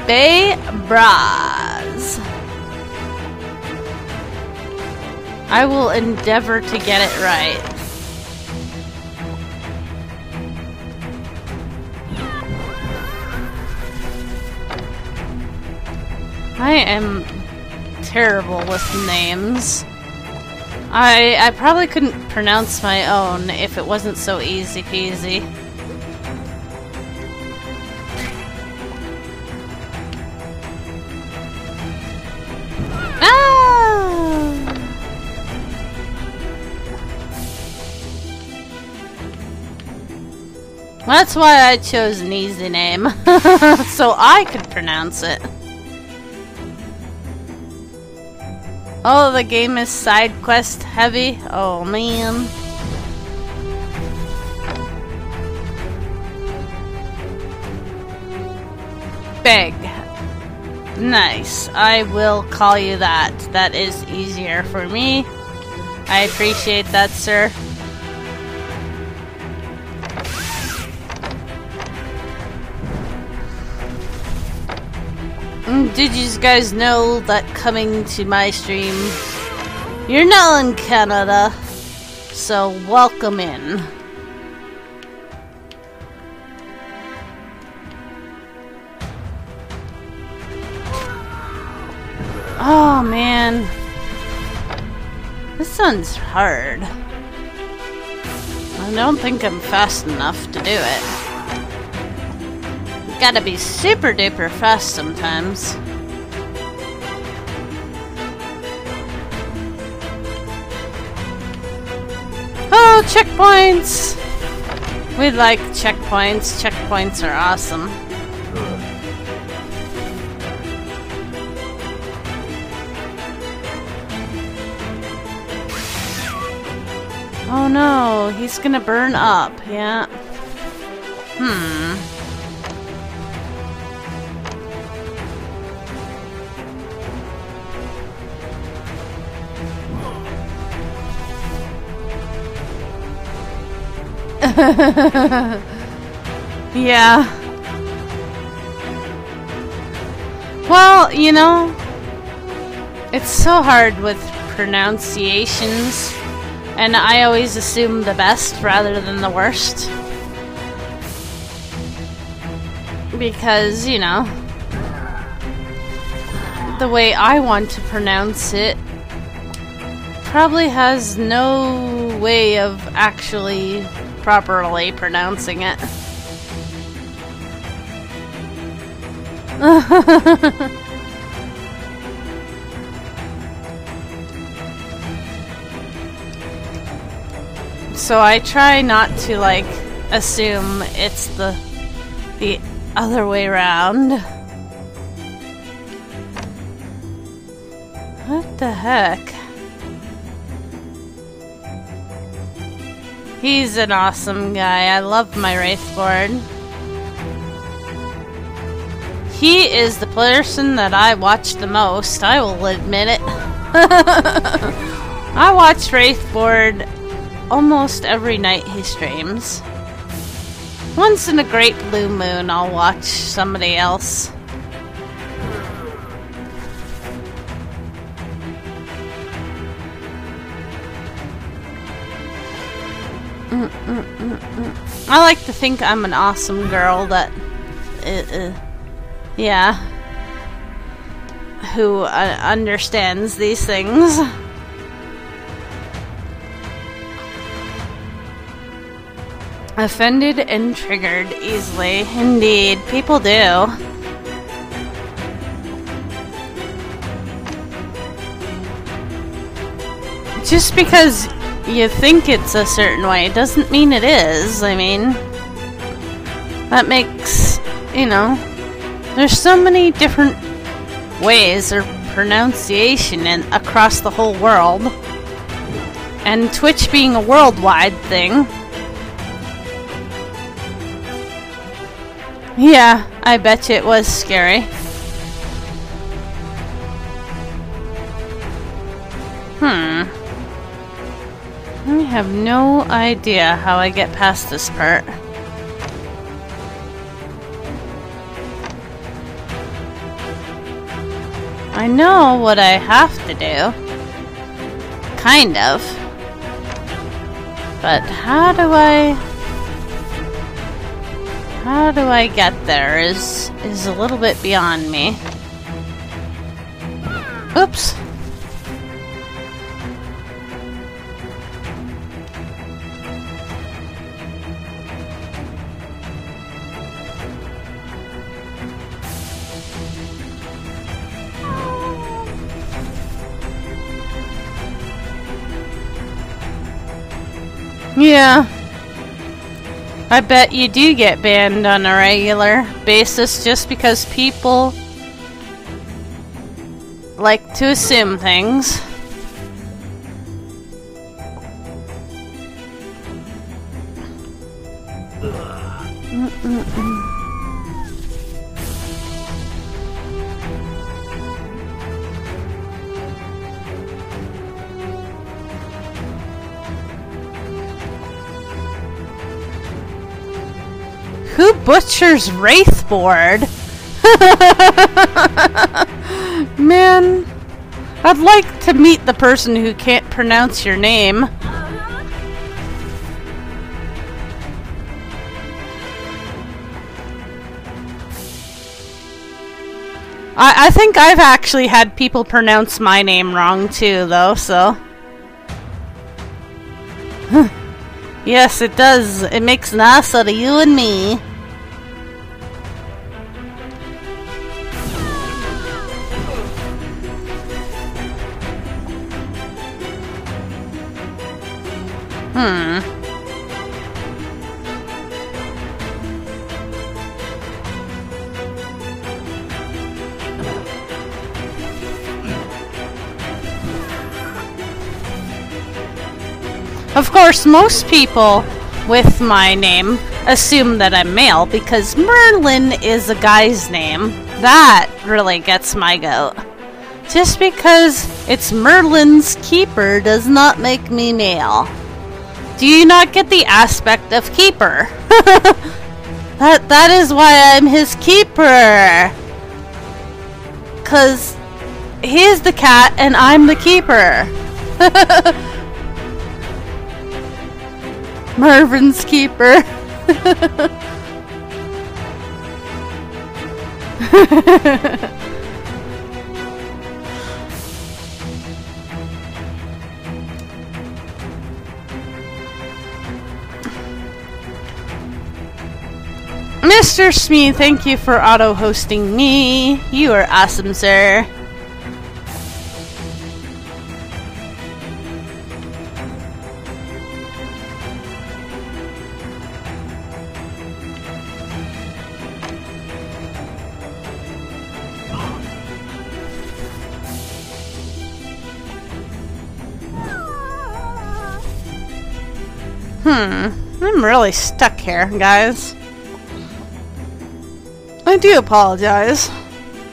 Bay Bras. I will endeavor to get it right. I am terrible with names. I I probably couldn't pronounce my own if it wasn't so easy peasy. Ah! That's why I chose an easy name, so I could pronounce it. Oh, the game is side quest heavy? Oh man. Big. Nice. I will call you that. That is easier for me. I appreciate that, sir. Did you guys know that coming to my stream, you're not in Canada, so welcome in. Oh man. This one's hard. I don't think I'm fast enough to do it. Gotta be super duper fast sometimes. Oh, checkpoints! We like checkpoints. Checkpoints are awesome. Oh no, he's gonna burn up, yeah. Hmm. yeah. Well, you know, it's so hard with pronunciations, and I always assume the best rather than the worst. Because, you know, the way I want to pronounce it probably has no way of actually properly pronouncing it. so I try not to like assume it's the the other way around. What the heck? He's an awesome guy. I love my Wraithboard. He is the person that I watch the most, I will admit it. I watch Wraithboard almost every night he streams. Once in a great blue moon, I'll watch somebody else. I like to think I'm an awesome girl that, uh, uh, yeah, who uh, understands these things. Offended and triggered easily. Indeed, people do. Just because you think it's a certain way it doesn't mean it is. I mean, that makes, you know, there's so many different ways or pronunciation in, across the whole world. And Twitch being a worldwide thing, Yeah, I bet you it was scary. Hmm. I have no idea how I get past this part. I know what I have to do. Kind of. But how do I... How do I get there is is a little bit beyond me. Oops. Yeah. I bet you do get banned on a regular basis just because people like to assume things. Butchers Wraithboard? Man, I'd like to meet the person who can't pronounce your name. I, I think I've actually had people pronounce my name wrong too, though, so. yes, it does. It makes out of you and me. Hmm. Of course, most people with my name assume that I'm male because Merlin is a guy's name. That really gets my goat. Just because it's Merlin's keeper does not make me male. Do you not get the aspect of keeper? that that is why I'm his keeper. Cause he's the cat and I'm the keeper. Marvin's keeper. Mr. Smee, thank you for auto hosting me. You are awesome, sir. Hmm, I'm really stuck here, guys. I do apologize.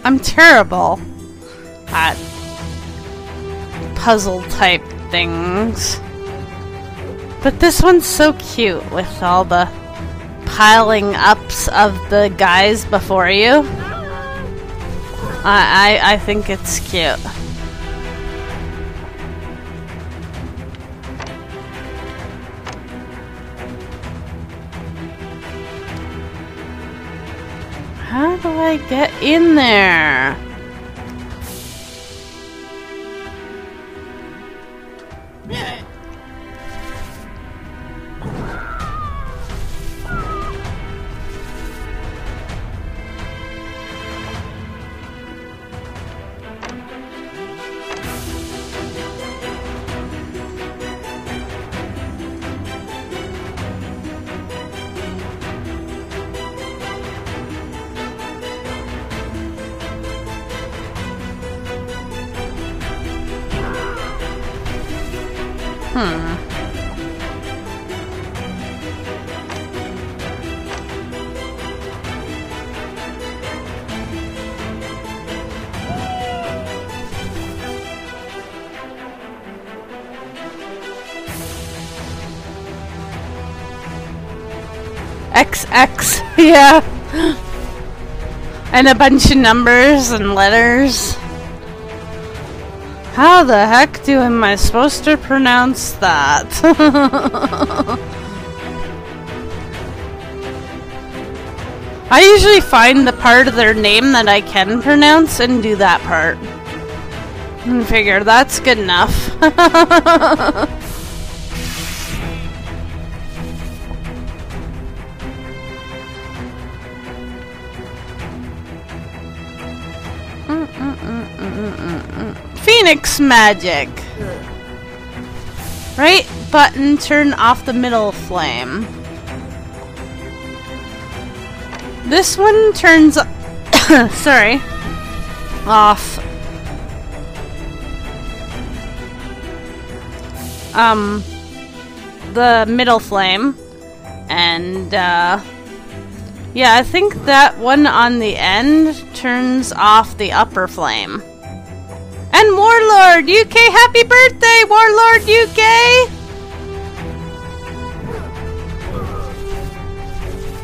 I'm terrible at puzzle type things. But this one's so cute with all the piling ups of the guys before you. I, I, I think it's cute. How do I get in there? XX, yeah. And a bunch of numbers and letters. How the heck do am I supposed to pronounce that? I usually find the part of their name that I can pronounce and do that part. And figure that's good enough. Phoenix magic. Right button, turn off the middle flame. This one turns, sorry, off. Um, the middle flame, and uh, yeah, I think that one on the end turns off the upper flame. And Warlord UK, happy birthday, Warlord UK!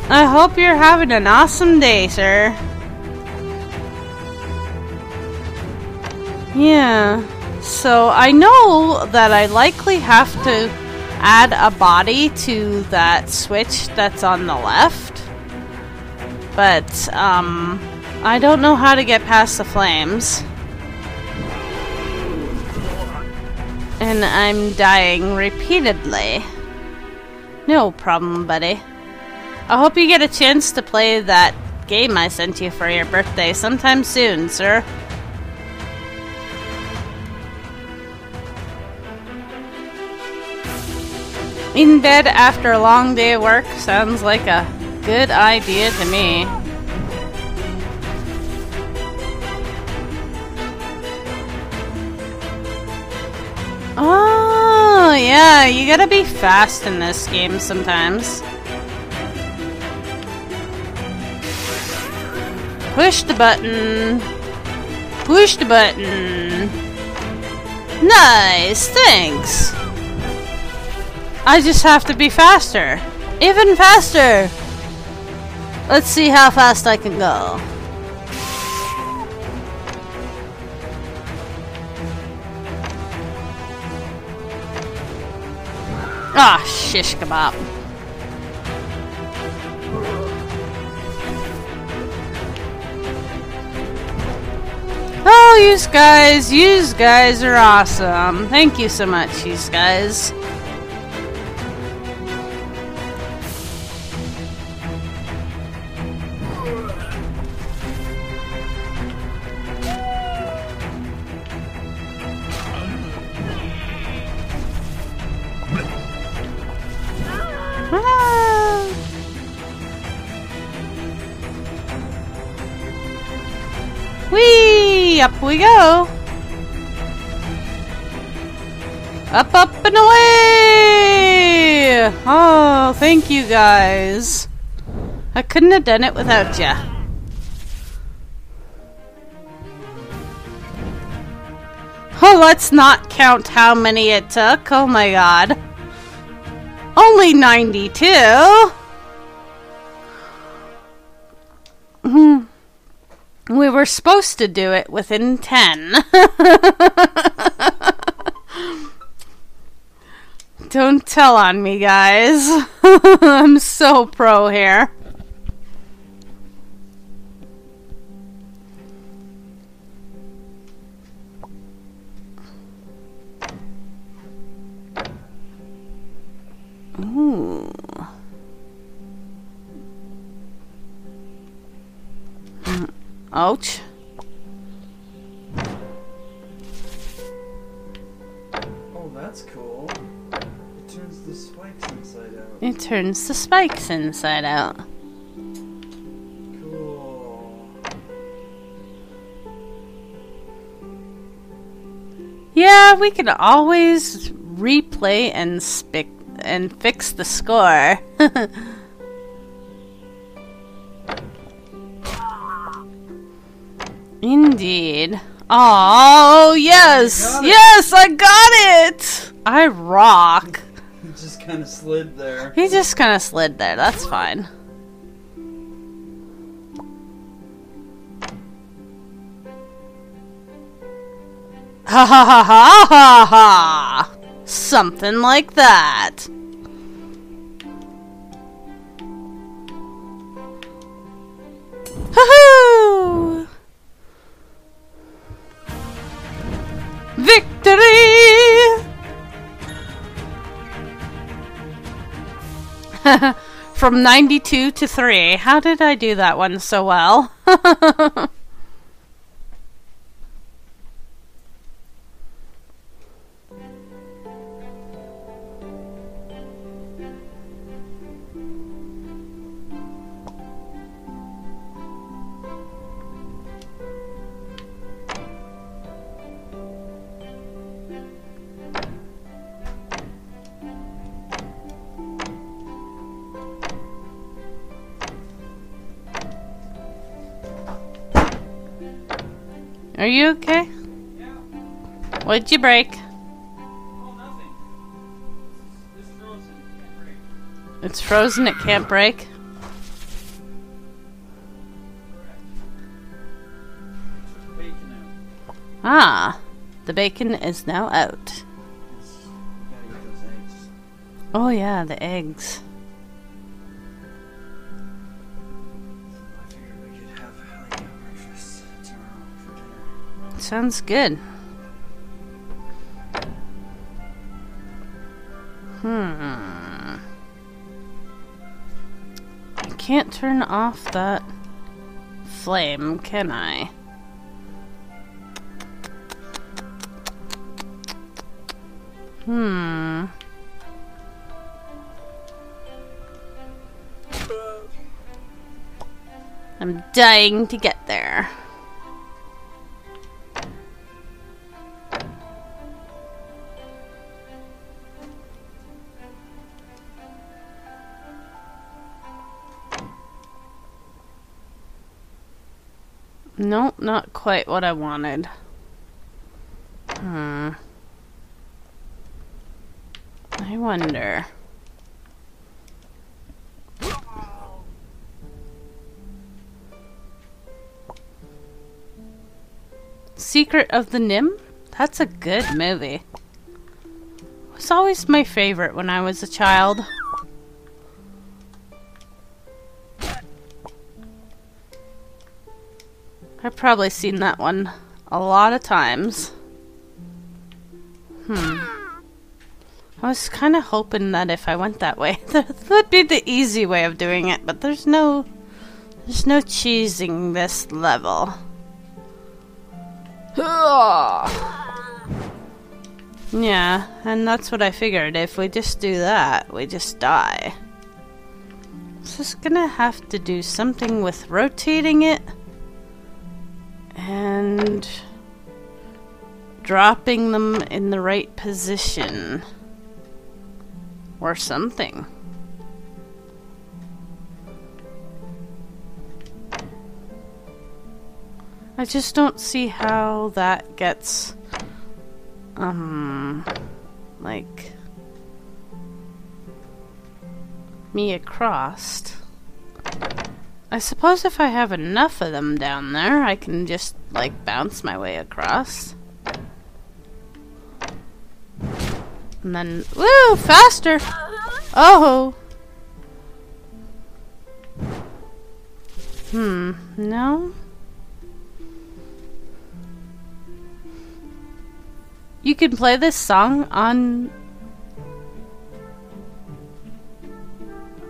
I hope you're having an awesome day, sir. Yeah. So I know that I likely have to add a body to that switch that's on the left. But, um, I don't know how to get past the flames. And I'm dying repeatedly. No problem, buddy. I hope you get a chance to play that game I sent you for your birthday sometime soon, sir. In bed after a long day of work sounds like a good idea to me. Oh, yeah, you gotta be fast in this game sometimes. Push the button. Push the button. Nice, thanks. I just have to be faster. Even faster. Let's see how fast I can go. Ah, shish kebab. Oh, you guys, you guys are awesome. Thank you so much, you guys. Up we go! Up, up, and away! Oh, thank you guys. I couldn't have done it without ya. Oh, let's not count how many it took. Oh my god. Only 92? Hmm. We were supposed to do it within 10. Don't tell on me, guys. I'm so pro here. Ooh. Ouch. Oh, that's cool. It turns the spikes inside out. It turns the spikes inside out. Cool. Yeah, we can always replay and spic and fix the score. Indeed. Oh yes, it. yes, I got it. I rock. It just kind of slid there. He just kind of slid there. That's fine. Ha ha ha ha ha ha! Something like that. Hoo-hoo! Victory! From 92 to 3. How did I do that one so well? Are you okay? Yeah. What'd you break? Oh, nothing. Frozen. Can't break. It's frozen, it can't break. Ah. The bacon is now out. Oh, yeah, the eggs. Sounds good. Hmm. I can't turn off that flame, can I? Hmm. I'm dying to get there. Not quite what I wanted. Hmm. I wonder. Secret of the NIMH? That's a good movie. It was always my favorite when I was a child. Probably seen that one a lot of times. Hmm. I was kind of hoping that if I went that way, that would be the easy way of doing it, but there's no there's no cheesing this level. Yeah, and that's what I figured. If we just do that, we just die. It's gonna have to do something with rotating it and dropping them in the right position or something. I just don't see how that gets um like me across. I suppose if I have enough of them down there, I can just like bounce my way across. And then, woo, faster! Oh! Hmm, no? You can play this song on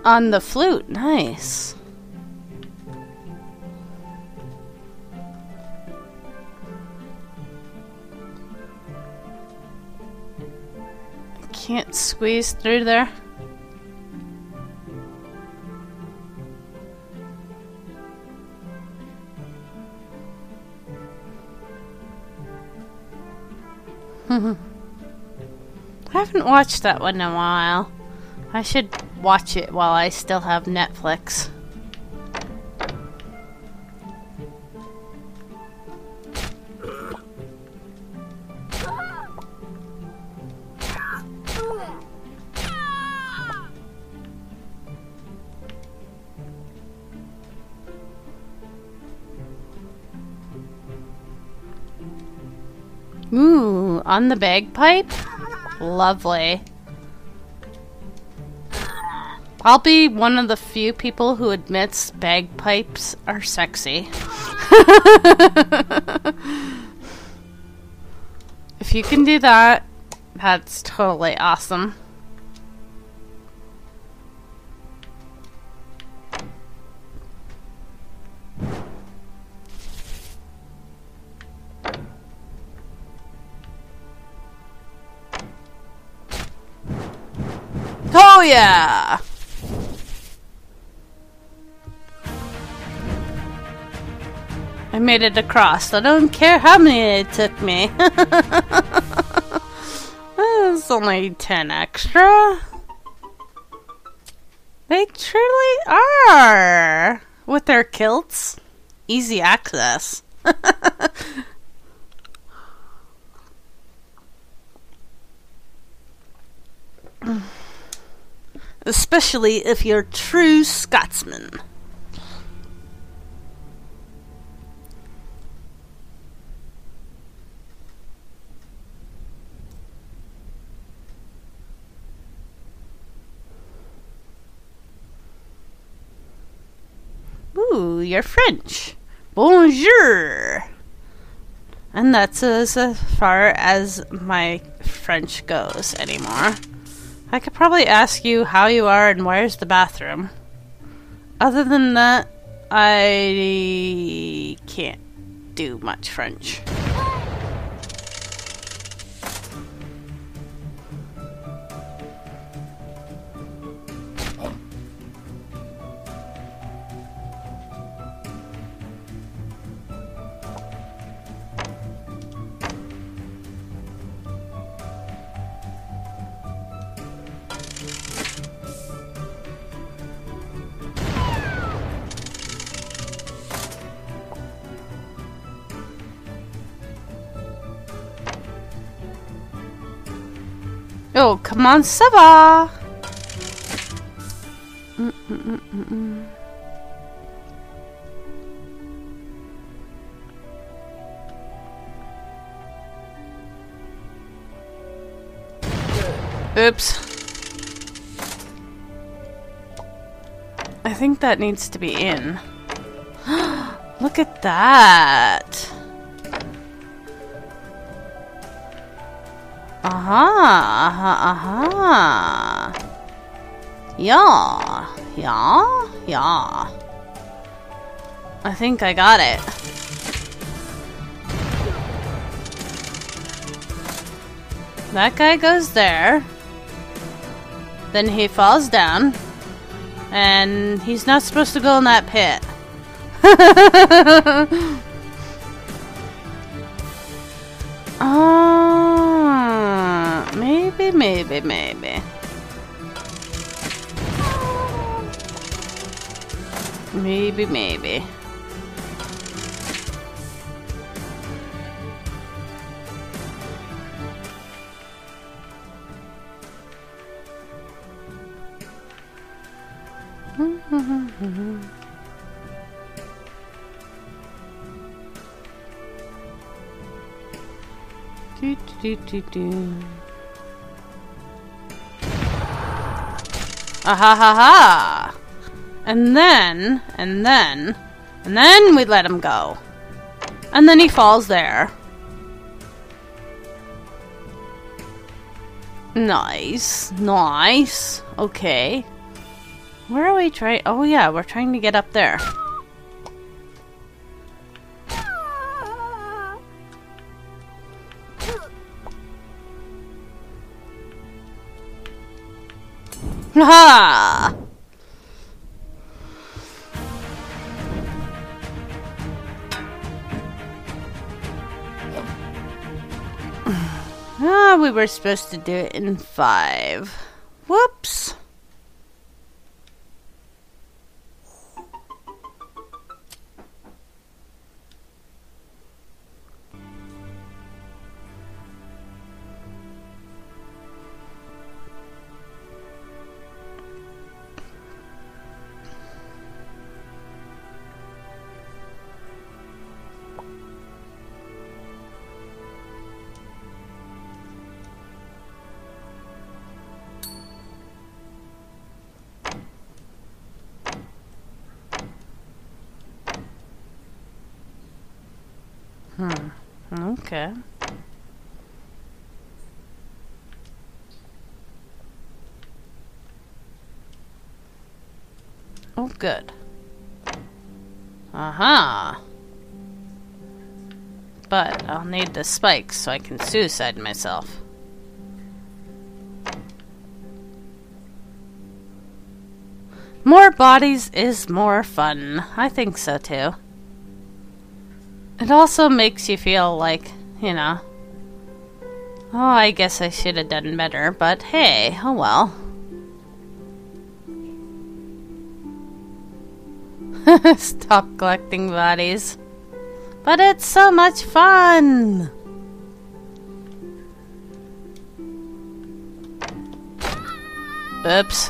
on the flute. Nice. Can't squeeze through there. I haven't watched that one in a while. I should watch it while I still have Netflix. Ooh, on the bagpipe? Lovely. I'll be one of the few people who admits bagpipes are sexy. if you can do that, that's totally awesome. Oh yeah! I made it across. I don't care how many it took me. It's only 10 extra. They truly are! With their kilts. Easy access. especially if you're true Scotsman. Ooh, you're French. Bonjour. And that's as far as my French goes anymore. I could probably ask you how you are and where's the bathroom. Other than that, I can't do much French. Oh, come on, -mm. Oops. I think that needs to be in. Look at that! Aha, aha, aha. Yeah, yeah, yeah. I think I got it. That guy goes there. Then he falls down. And he's not supposed to go in that pit. Ah, maybe, maybe, maybe. Maybe, maybe. Do, do, do, do. Ah ha ha ha! And then, and then, and then we let him go. And then he falls there. Nice, nice. Okay. Where are we trying? Oh yeah, we're trying to get up there. Ha! Ah, we were supposed to do it in five. Whoops. Okay. Oh, good. Aha. But I'll need the spikes so I can suicide myself. More bodies is more fun. I think so too. It also makes you feel like, you know, oh, I guess I should have done better, but hey, oh well. Stop collecting bodies. But it's so much fun! Oops.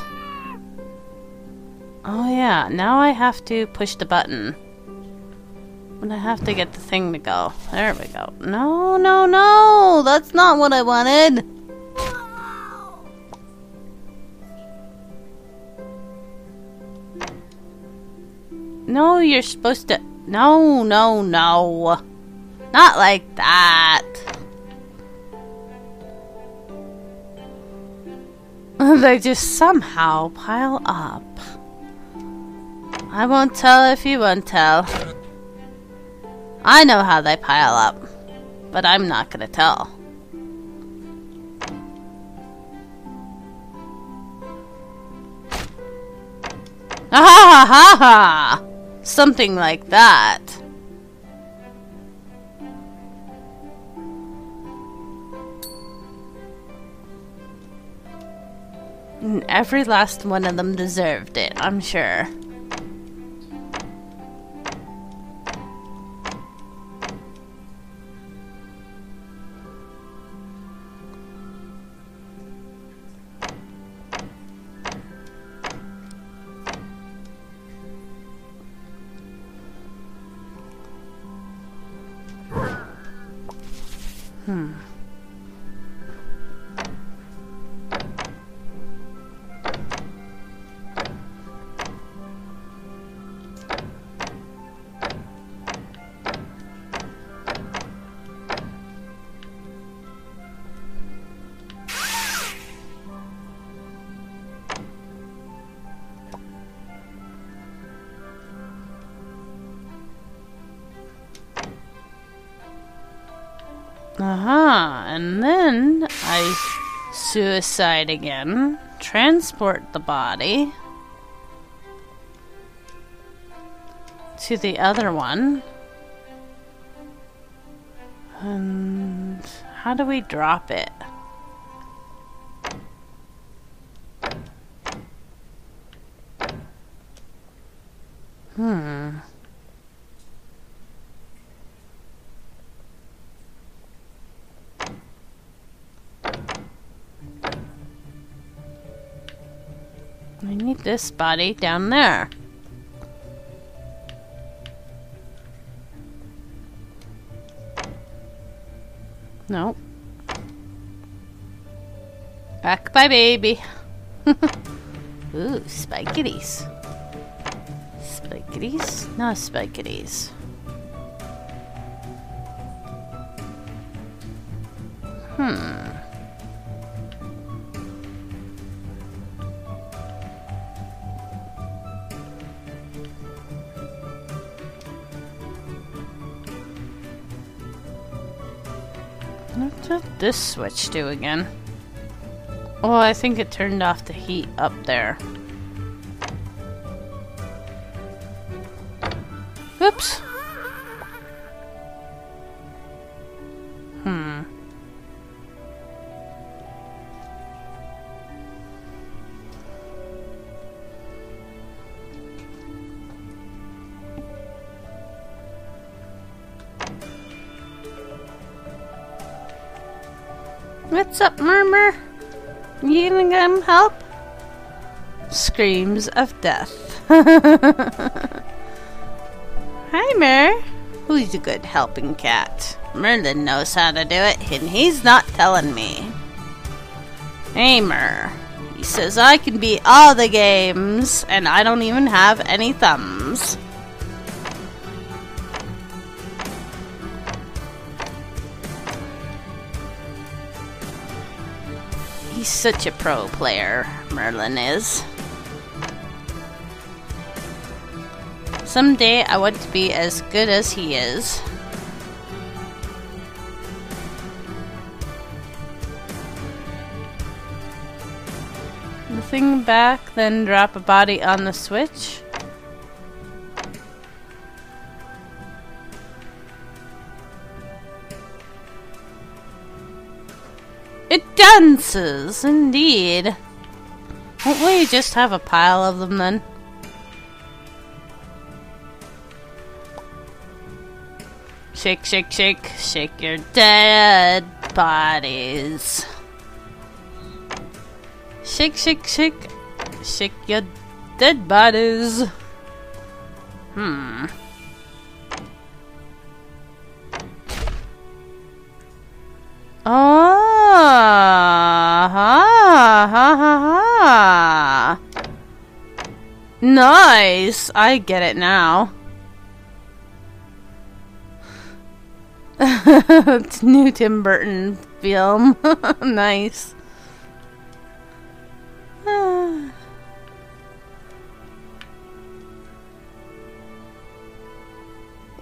Oh yeah, now I have to push the button. But I have to get the thing to go. There we go. No, no, no! That's not what I wanted! No, you're supposed to... No, no, no. Not like that. they just somehow pile up. I won't tell if you won't tell. I know how they pile up, but I'm not gonna tell. Ah ha ha ha! Something like that. And every last one of them deserved it, I'm sure. Hmm. Aha, and then I suicide again, transport the body to the other one. And how do we drop it? this body down there. No. Back by baby. Ooh, spaghettis. Spaghettis? No spaghettis. this switch do again? Well, I think it turned off the heat up there. Help! Screams of death. Hi, Mer. Who's a good helping cat? Merlin knows how to do it, and he's not telling me. Aimer. He says I can beat all the games, and I don't even have any thumbs. Such a pro player, Merlin is. Someday I want to be as good as he is. The thing back, then drop a body on the switch. Fences, indeed. Won't we just have a pile of them then? Shake, shake, shake, shake your dead bodies. Shake, shake, shake, shake your dead bodies. Hmm. Nice! I get it now. it's new Tim Burton film. nice.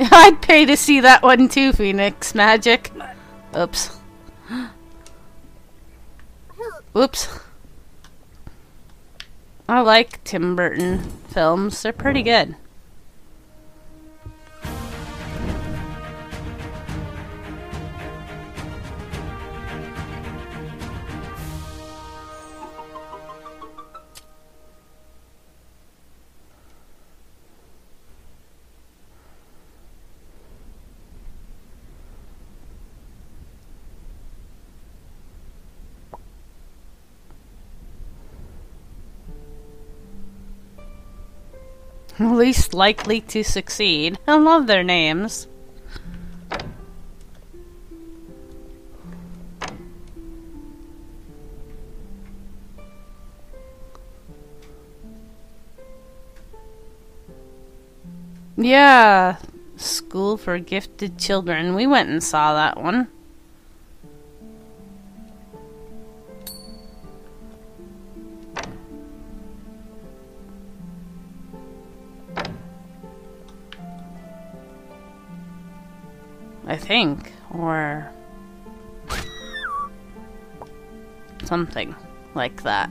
I'd pay to see that one too, Phoenix Magic. Oops. Oops. I like Tim Burton films. They're pretty good. Likely to succeed. I love their names. Yeah, School for Gifted Children. We went and saw that one. I think, or something like that.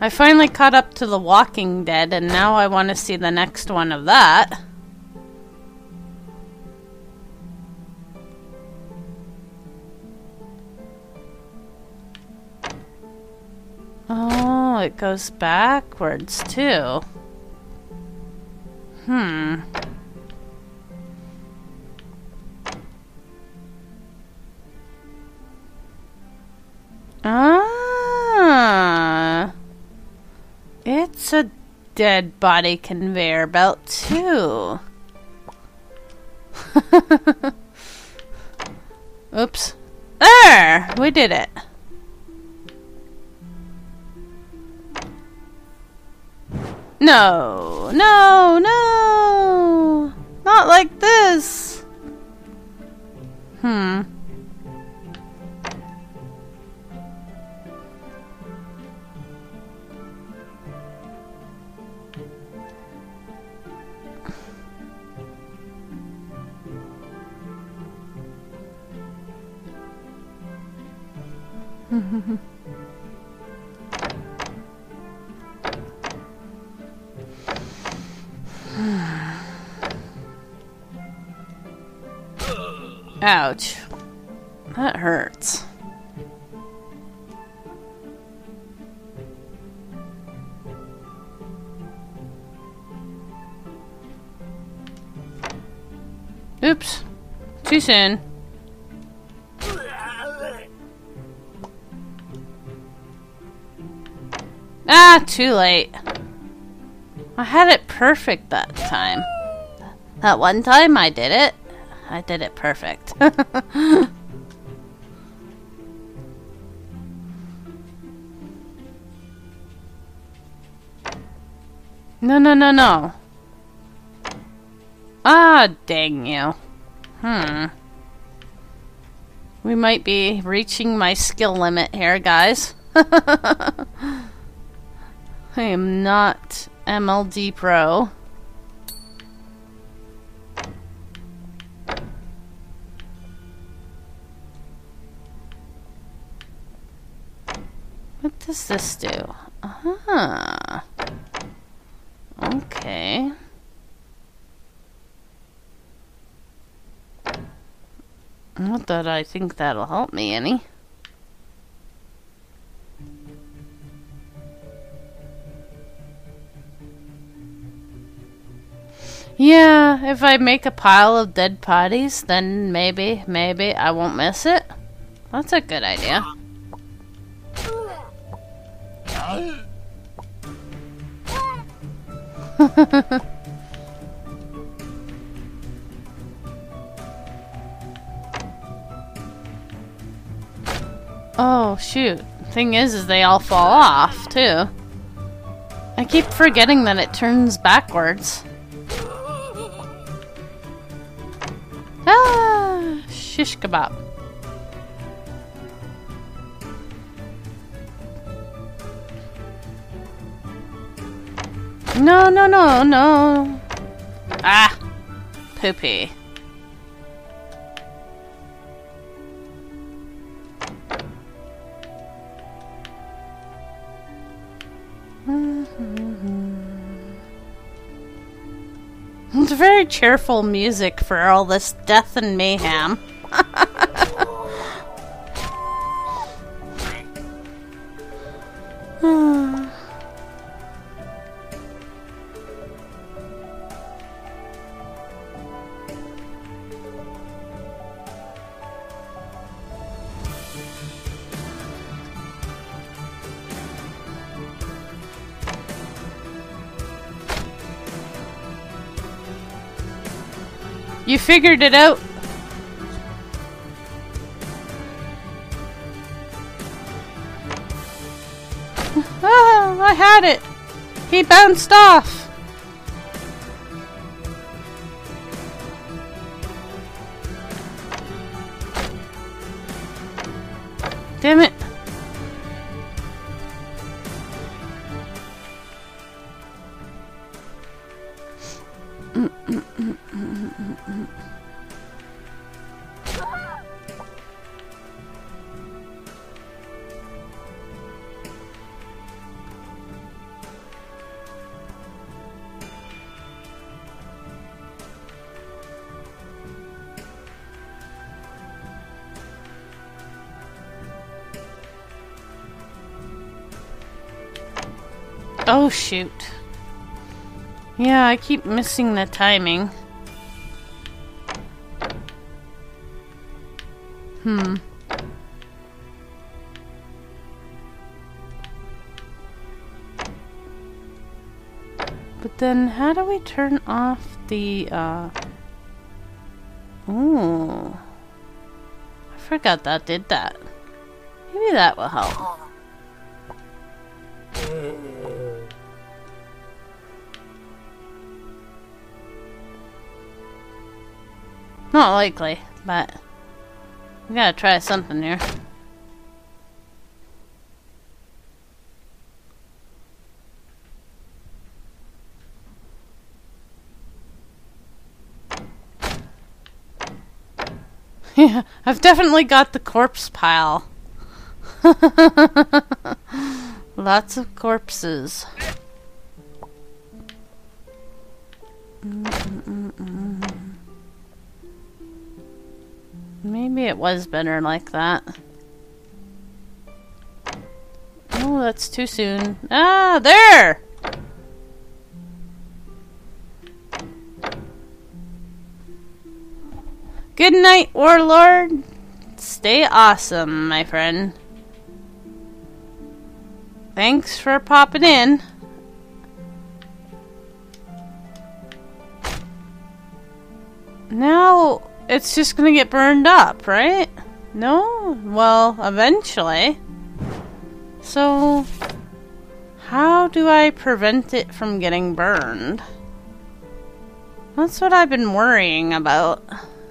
I finally caught up to The Walking Dead, and now I want to see the next one of that. Goes backwards too. Hmm. Ah. It's a dead body conveyor belt too. Oops. There! We did it. No, no, no! Not like this! Hmm. Ouch. That hurts. Oops. Too soon. Ah, too late. I had it perfect that time. That one time I did it. I did it perfect. no, no, no, no. Ah, dang you. Hmm. We might be reaching my skill limit here, guys. I am not MLG Pro. Does this do? Ah. Okay. Not that I think that'll help me any. Yeah, if I make a pile of dead bodies, then maybe, maybe I won't miss it. That's a good idea. Oh, shoot. Thing is, is they all fall off, too. I keep forgetting that it turns backwards. Ah, shish kebab. No, no, no, no. Ah, poopy. It's very cheerful music for all this death and mayhem. You figured it out. ah, I had it. He bounced off. Damn it. Oh shoot. Yeah, I keep missing the timing. Hmm. But then how do we turn off the uh Ooh. I forgot that did that. Maybe that will help. Not likely, but we gotta try something here. Yeah, I've definitely got the corpse pile. Lots of corpses. Was better like that. Oh, that's too soon. Ah, there! Good night, Warlord. Stay awesome, my friend. Thanks for popping in. Now, it's just gonna get burned up, right? No? Well, eventually. So, how do I prevent it from getting burned? That's what I've been worrying about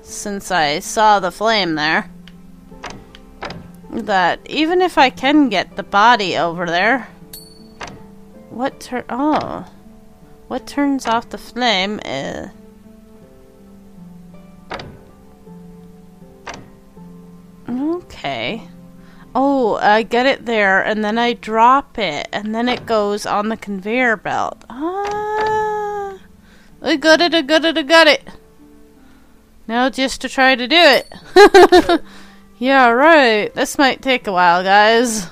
since I saw the flame there. That even if I can get the body over there, what tur- oh, what turns off the flame is Okay. Oh, I get it there, and then I drop it, and then it goes on the conveyor belt. Ah, I got it, I got it, I got it. Now just to try to do it. yeah, right. This might take a while, guys.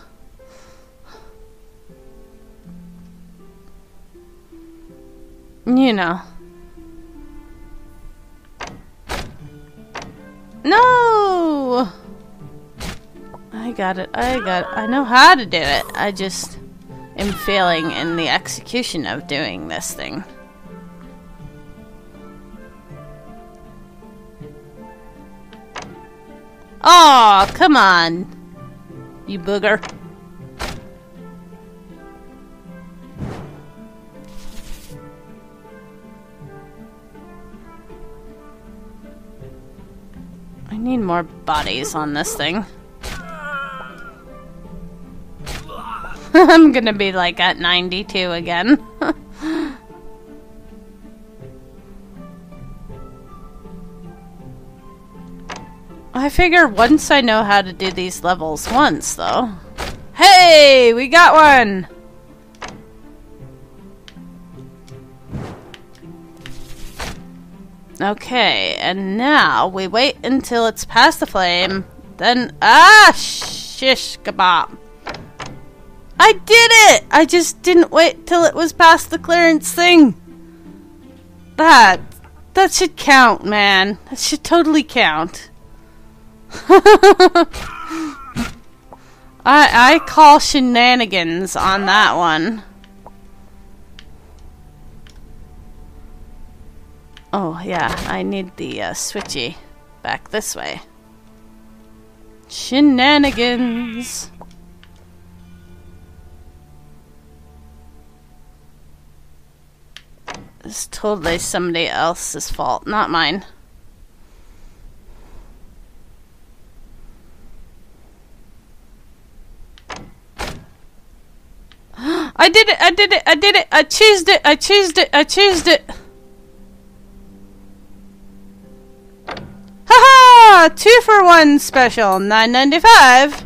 You know. No! I got it. I got it. I know how to do it. I just am failing in the execution of doing this thing. Oh, come on. you booger. I need more bodies on this thing. I'm gonna be like at 92 again. I figure once I know how to do these levels once, though. Hey, we got one! Okay, and now we wait until it's past the flame, then- Ah! Shish kebab. I did it! I just didn't wait till it was past the clearance thing. That... That should count, man. That should totally count. I I call shenanigans on that one. Oh yeah, I need the uh, switchy back this way. Shenanigans. It's totally somebody else's fault, not mine. I did it! I did it! I did it! I cheesed it! I cheesed it! I cheesed it! Haha! Two for one special, nine ninety five.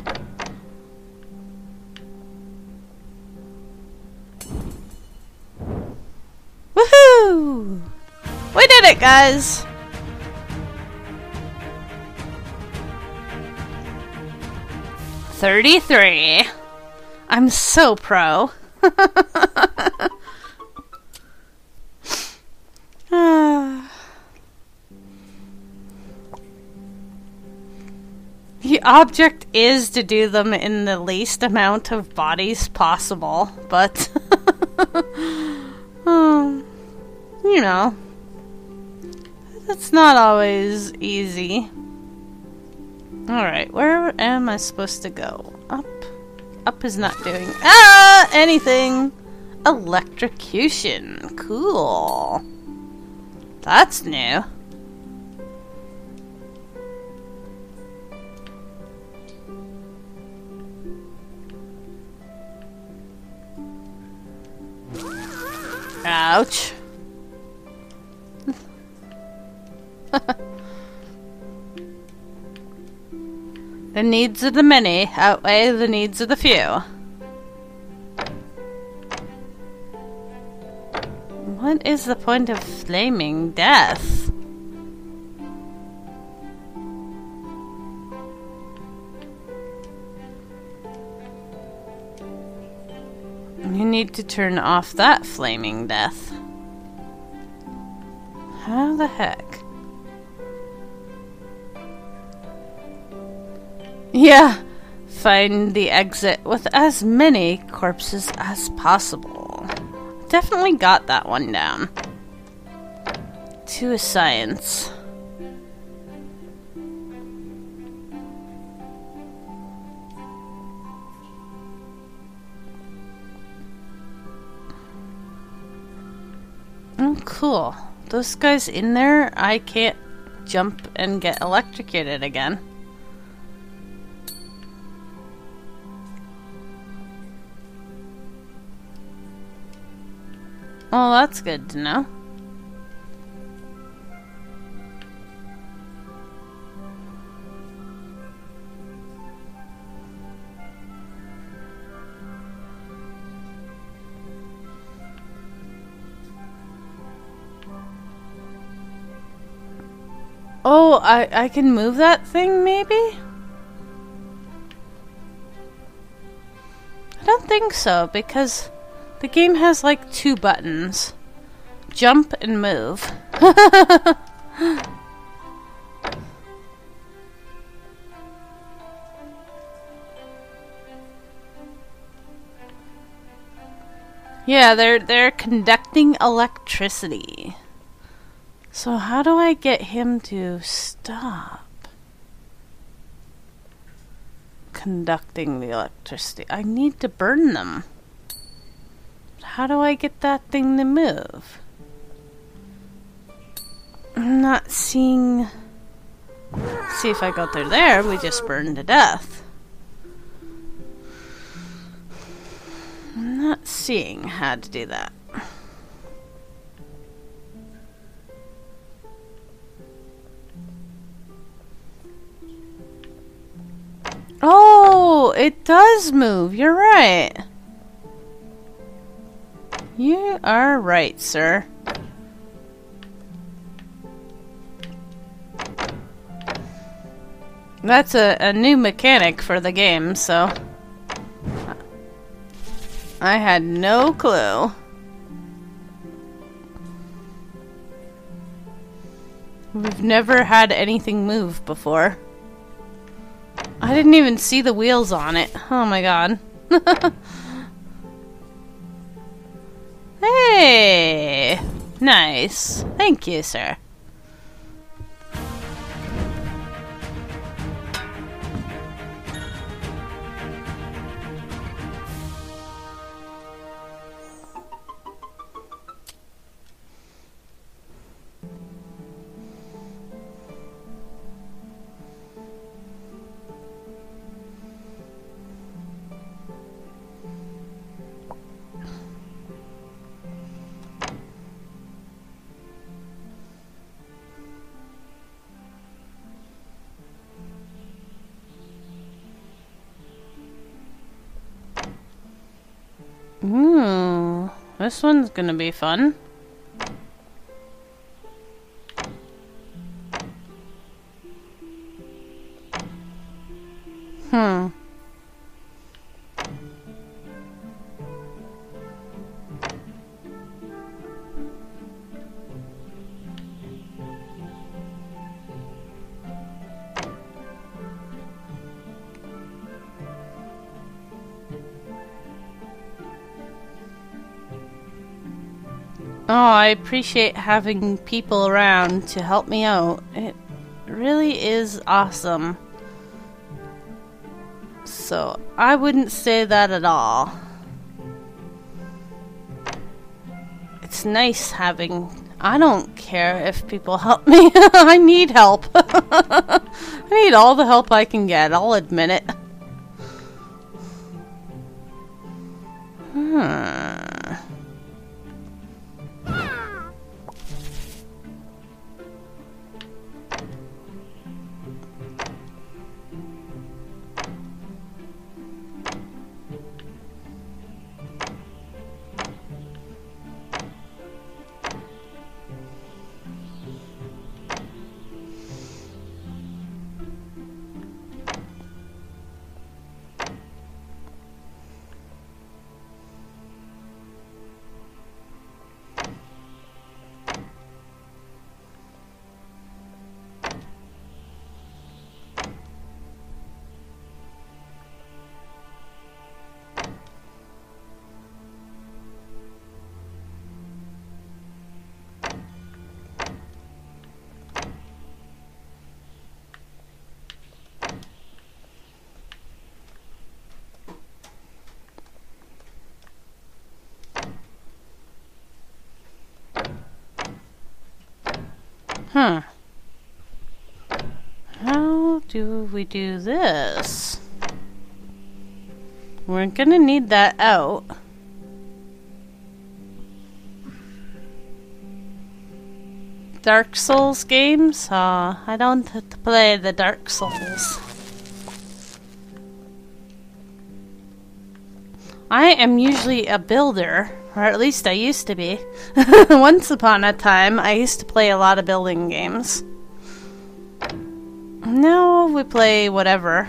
Woohoo! We did it, guys! Thirty-three. I'm so pro. The object is to do them in the least amount of bodies possible, but um, you know, that's not always easy. Alright, where am I supposed to go? Up? Up is not doing ah anything. Electrocution. Cool. That's new. Ouch. the needs of the many outweigh the needs of the few. What is the point of flaming death? You need to turn off that flaming death. How the heck? Yeah, find the exit with as many corpses as possible. Definitely got that one down. To a science. Oh, cool. Those guys in there, I can't jump and get electrocuted again. Well, that's good to know. Oh, I, I can move that thing, maybe? I don't think so, because the game has like two buttons jump and move. yeah, they're they're conducting electricity. So how do I get him to stop? conducting the electricity. I need to burn them. How do I get that thing to move? I'm not seeing. See if I go through there, we just burn to death. I'm not seeing how to do that. Oh, it does move. You're right. You are right, sir. That's a, a new mechanic for the game, so. I had no clue. We've never had anything move before. I didn't even see the wheels on it. Oh my god. hey! Nice. Thank you, sir. Ooh, this one's gonna be fun. Hmm. Oh, I appreciate having people around to help me out. It really is awesome. So, I wouldn't say that at all. It's nice having. I don't care if people help me. I need help. I need all the help I can get, I'll admit it. Hmm. Huh. How do we do this? We're gonna need that out. Dark Souls games? Uh, I don't play the Dark Souls. I am usually a builder, or at least I used to be. Once upon a time, I used to play a lot of building games. Now we play whatever.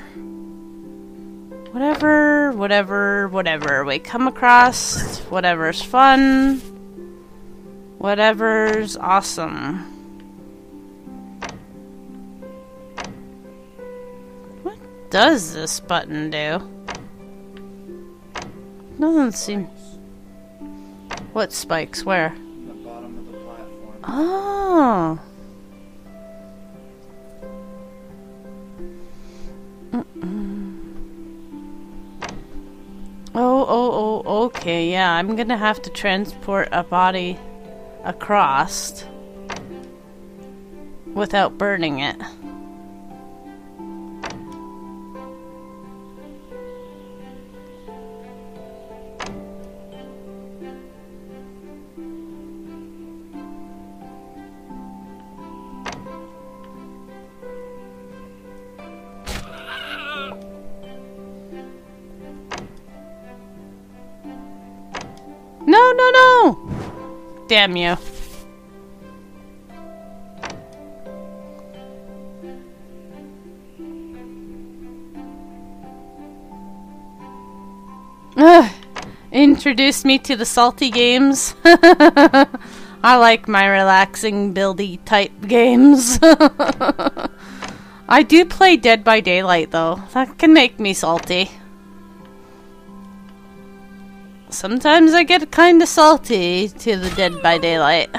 Whatever, whatever, whatever. We come across whatever's fun, whatever's awesome. What does this button do? Doesn't seem. What spikes? Where? The bottom of the platform. Oh. Oh, oh, oh, okay, yeah, I'm gonna have to transport a body across without burning it. Damn you. Ugh. Introduce me to the salty games. I like my relaxing, buildy type games. I do play Dead by Daylight though. That can make me salty. Sometimes I get kinda salty to the Dead by Daylight.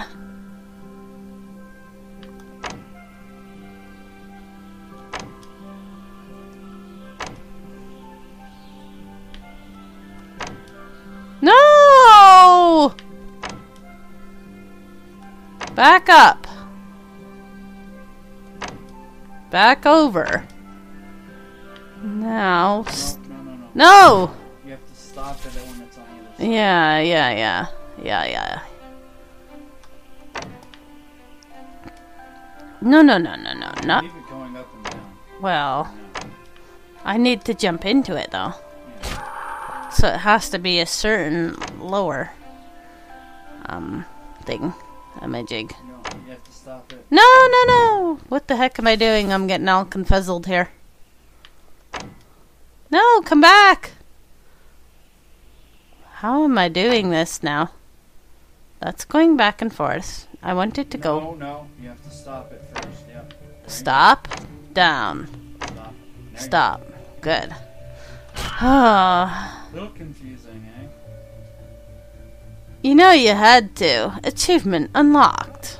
No! Back up. Back over. Now. No, no, no, no. No! You have to stop it Yeah, yeah, yeah. Yeah, yeah. No, no, no, no, no, not. Leave it going up and down. Well, I need to jump into it though. Yeah. So it has to be a certain lower um thing. A majig. No, you have to stop it. No, no, no! What the heck am I doing? I'm getting all confuzzled here. No, come back! How am I doing this now? That's going back and forth. I want it to go. No, no, you have to stop it first. Yep. There you go. Stop. Down. Stop. Stop. Good. Ah. A little confusing, eh? you know you had to. Achievement unlocked.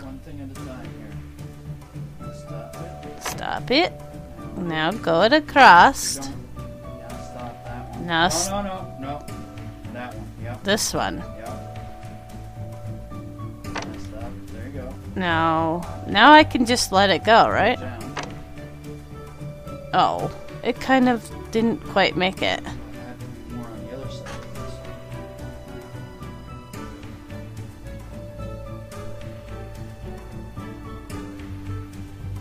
One thing at a time here. Stop it. Stop it. Now go it across. Don't. Now stop that one. Now s- no, no, no, no. That one. Yep. This one. Yep. Now. There you go. Now, now I can just let it go, right? Down. Oh, it kind of didn't quite make it.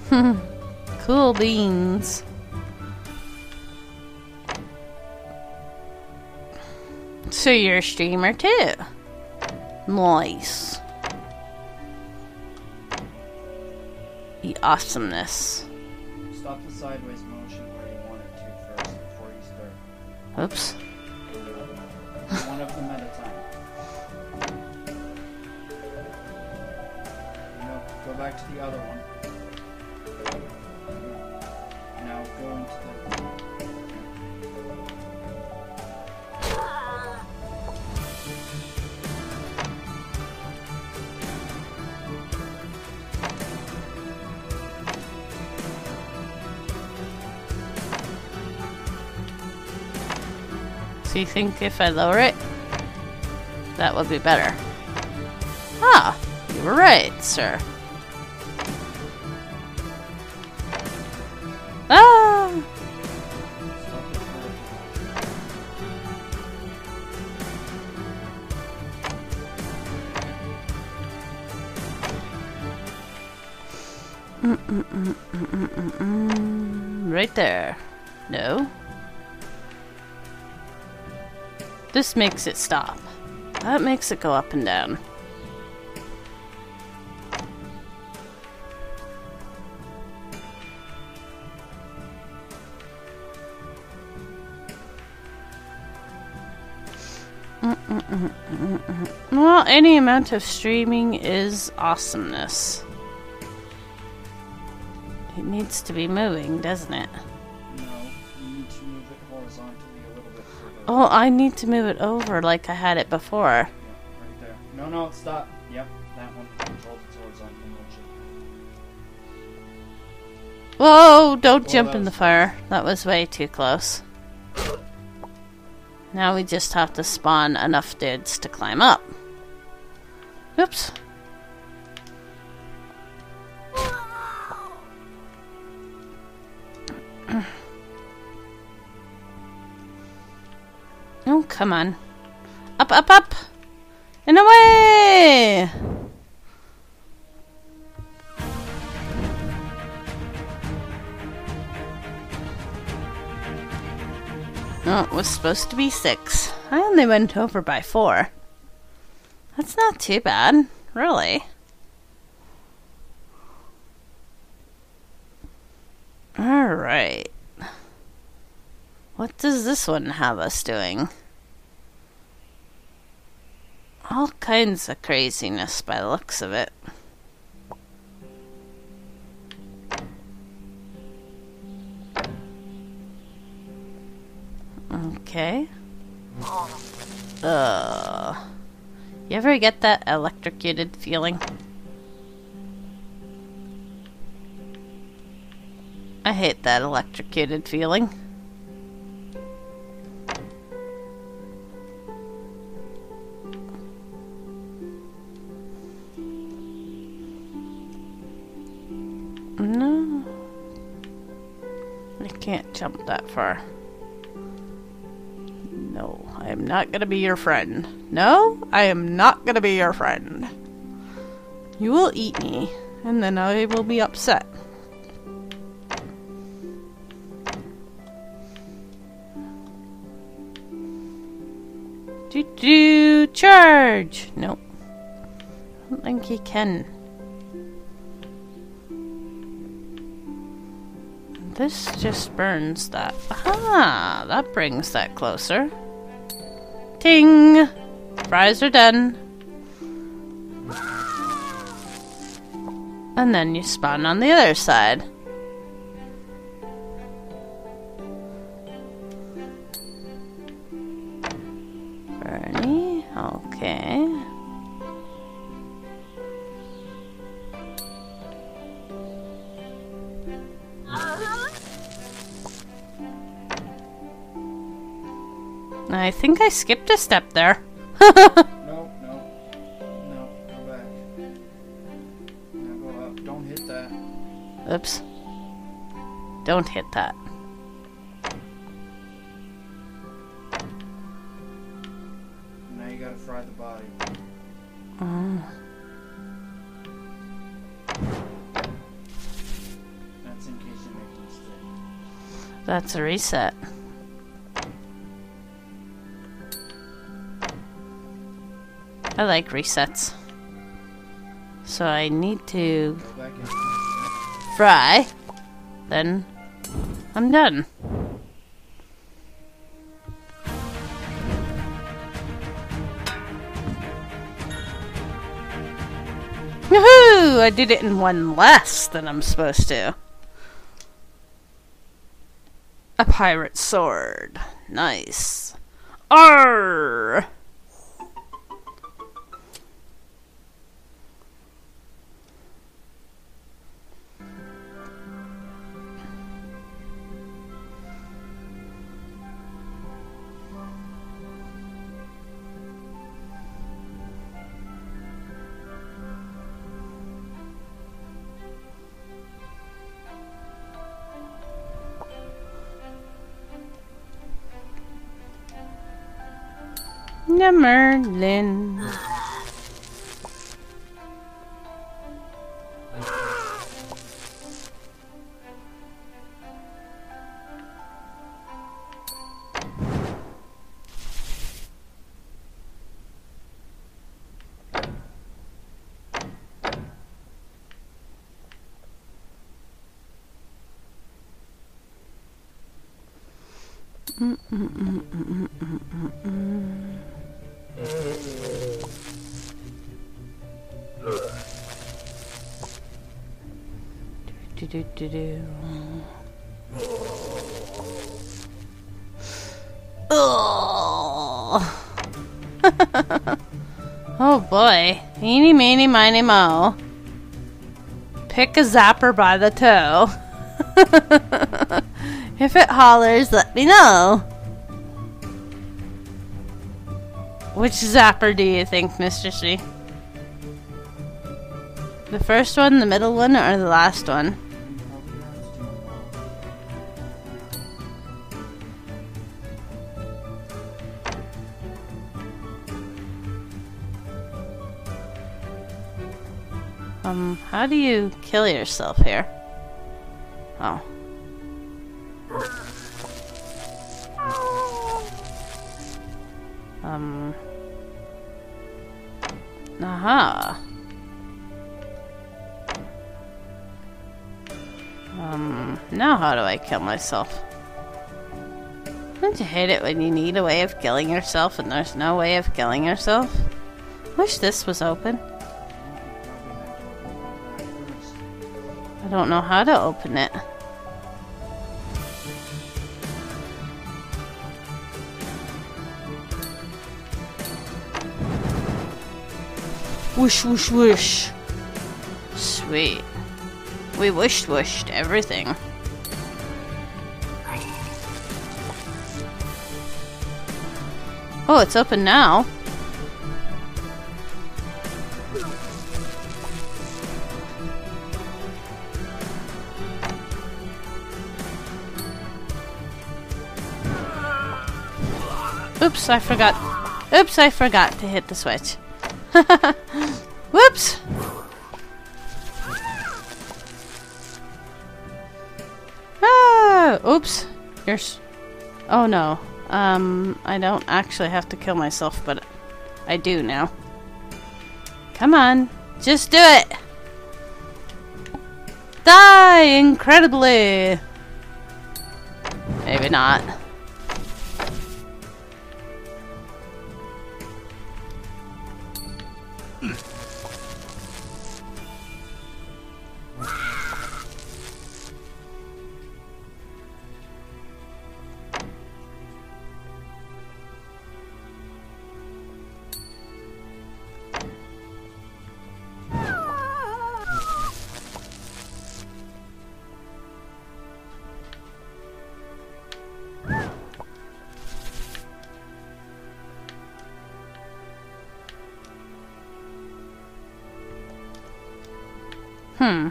cool had So you're a streamer too. Nice. The awesomeness. Stop the sideways motion where you want it to first before you start. Oops. One of them at a time. No, go back to the other one. Now go into the. So you think if I lower it, that would be better? Ah, you were right, sir. Ah! Stop it vertical. Mm, right there. No. This makes it stop. That makes it go up and down. Well, any amount of streaming is awesomeness. It needs to be moving, doesn't it? Oh, I need to move it over like I had it before. Yeah, right there. No, no, stop. Yep, that one controls its horizontal motion. Whoa, don't Well, jump in the fire. That was way too close. Now we just have to spawn enough dudes to climb up. Oops. Come on. Up, up, up! And away! Oh, it was supposed to be six. I only went over by four. That's not too bad, really. Alright. What does this one have us doing? All kinds of craziness by the looks of it. Okay. Uh, you ever get that electrocuted feeling? I hate that electrocuted feeling. Can't jump that far. No, I am not gonna be your friend. No, I am not gonna be your friend. You will eat me, and then I will be upset. Do do charge! Nope. I don't think he can. This just burns that. Ah, That brings that closer. Ting! Fries are done. And then you spawn on the other side. Bernie, okay. I think I skipped a step there. Nope, nope. No, go back. Now go up. Don't hit that. Oops. Don't hit that. Now you gotta fry the body. Oh. That's in case you make a mistake. That's a reset. I like resets. So I need to fry. Then I'm done. Woohoo! I did it in one less than I'm supposed to. A pirate sword. Nice. Arr! The Merlin. Do, do, do. Oh. oh boy. Eeny, meeny, miny, mo. Pick a zapper by the toe. if it hollers, let me know. Which zapper do you think, Mr. C? The first one, the middle one, or the last one? How do you kill yourself here? Oh. Um. Aha. Um, now how do I kill myself? Don't you hate it when you need a way of killing yourself and there's no way of killing yourself? Wish this was open. Don't know how to open it. Whoosh, whoosh, whoosh. Sweet. We wished wished everything. Oh, it's open now. Oops, I forgot. Oops, I forgot to hit the switch. Whoops! Ah! Oops. Here's. Oh no. Um, I don't actually have to kill myself, but I do now. Come on. Just do it! Die incredibly! Maybe not. Hmm.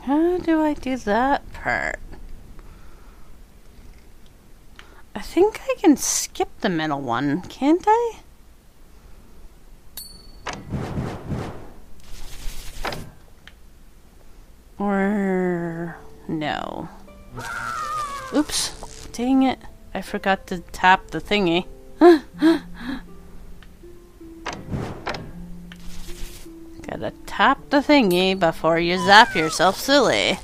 How do I do that part? I think I can skip the middle one, can't I? Or no. Oops. Dang it. I forgot to tap the thingy. Tap the thingy before you zap yourself silly.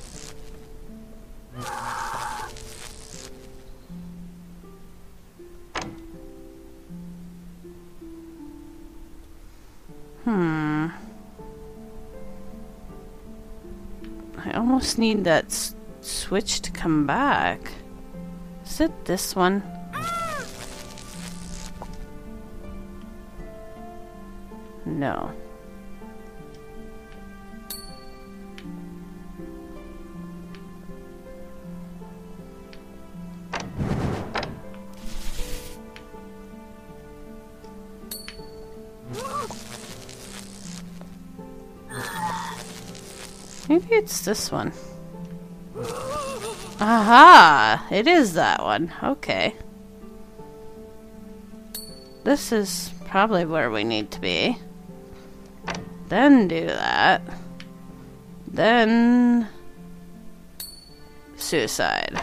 Hmm. I almost need that switch to come back. Is it this one? No. This one. Aha! It is that one. Okay. This is probably where we need to be. Then do that. Then. Suicide.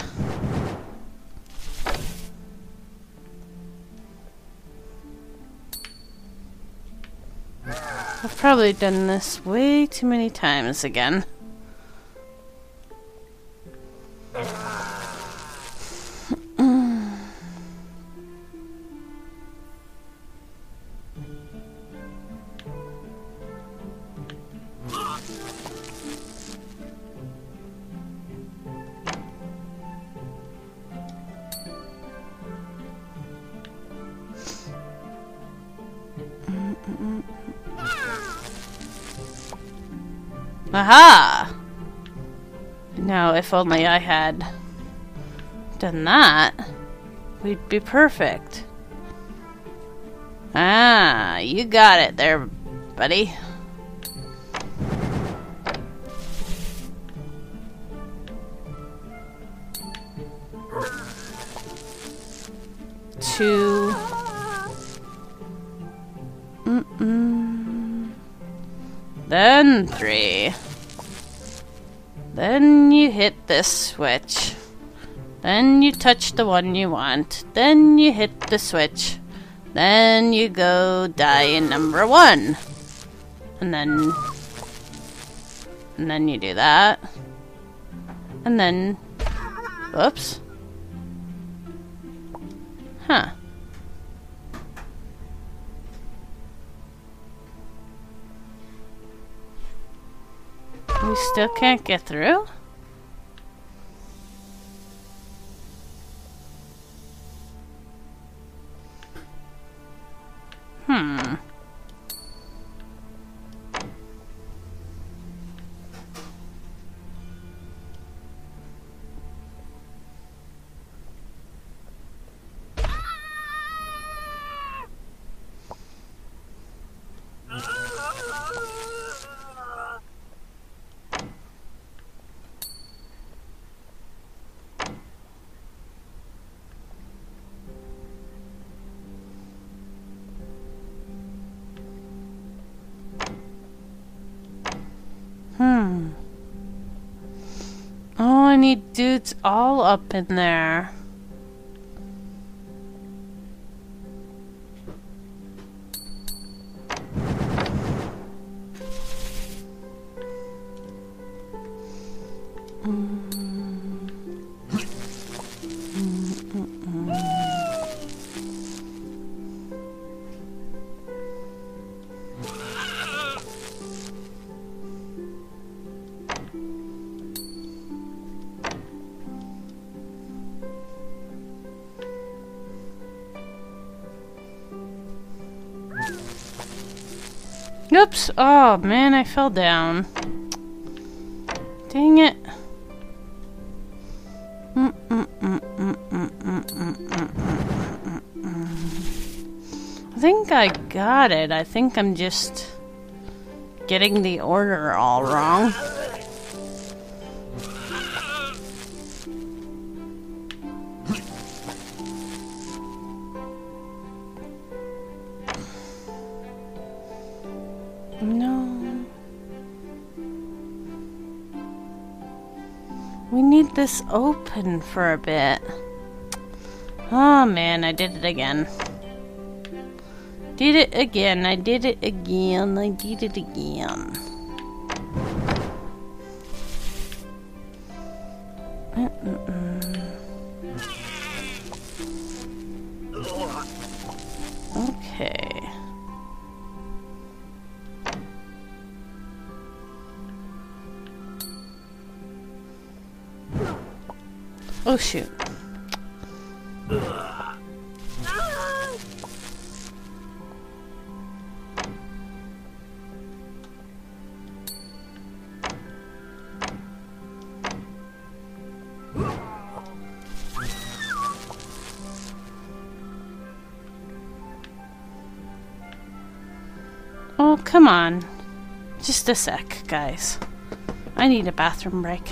I've probably done this way too many times again. Aha! Now, if only I had done that, we'd be perfect. Ah, you got it there, buddy. Two. Mm-mm. Then three. This switch. Then you touch the one you want. Then you hit the switch. Then you go die in number one. And then. And then you do that. And then. Whoops. Huh. We still can't get through? Dudes all up in there. Oh, man, I fell down. Dang it. I think I got it. I think I'm just getting the order all wrong. This open for a bit. Oh man, I did it again. Did it again. I did it again. I did it again. Shoot. Oh, come on. Just a sec, guys. I need a bathroom break.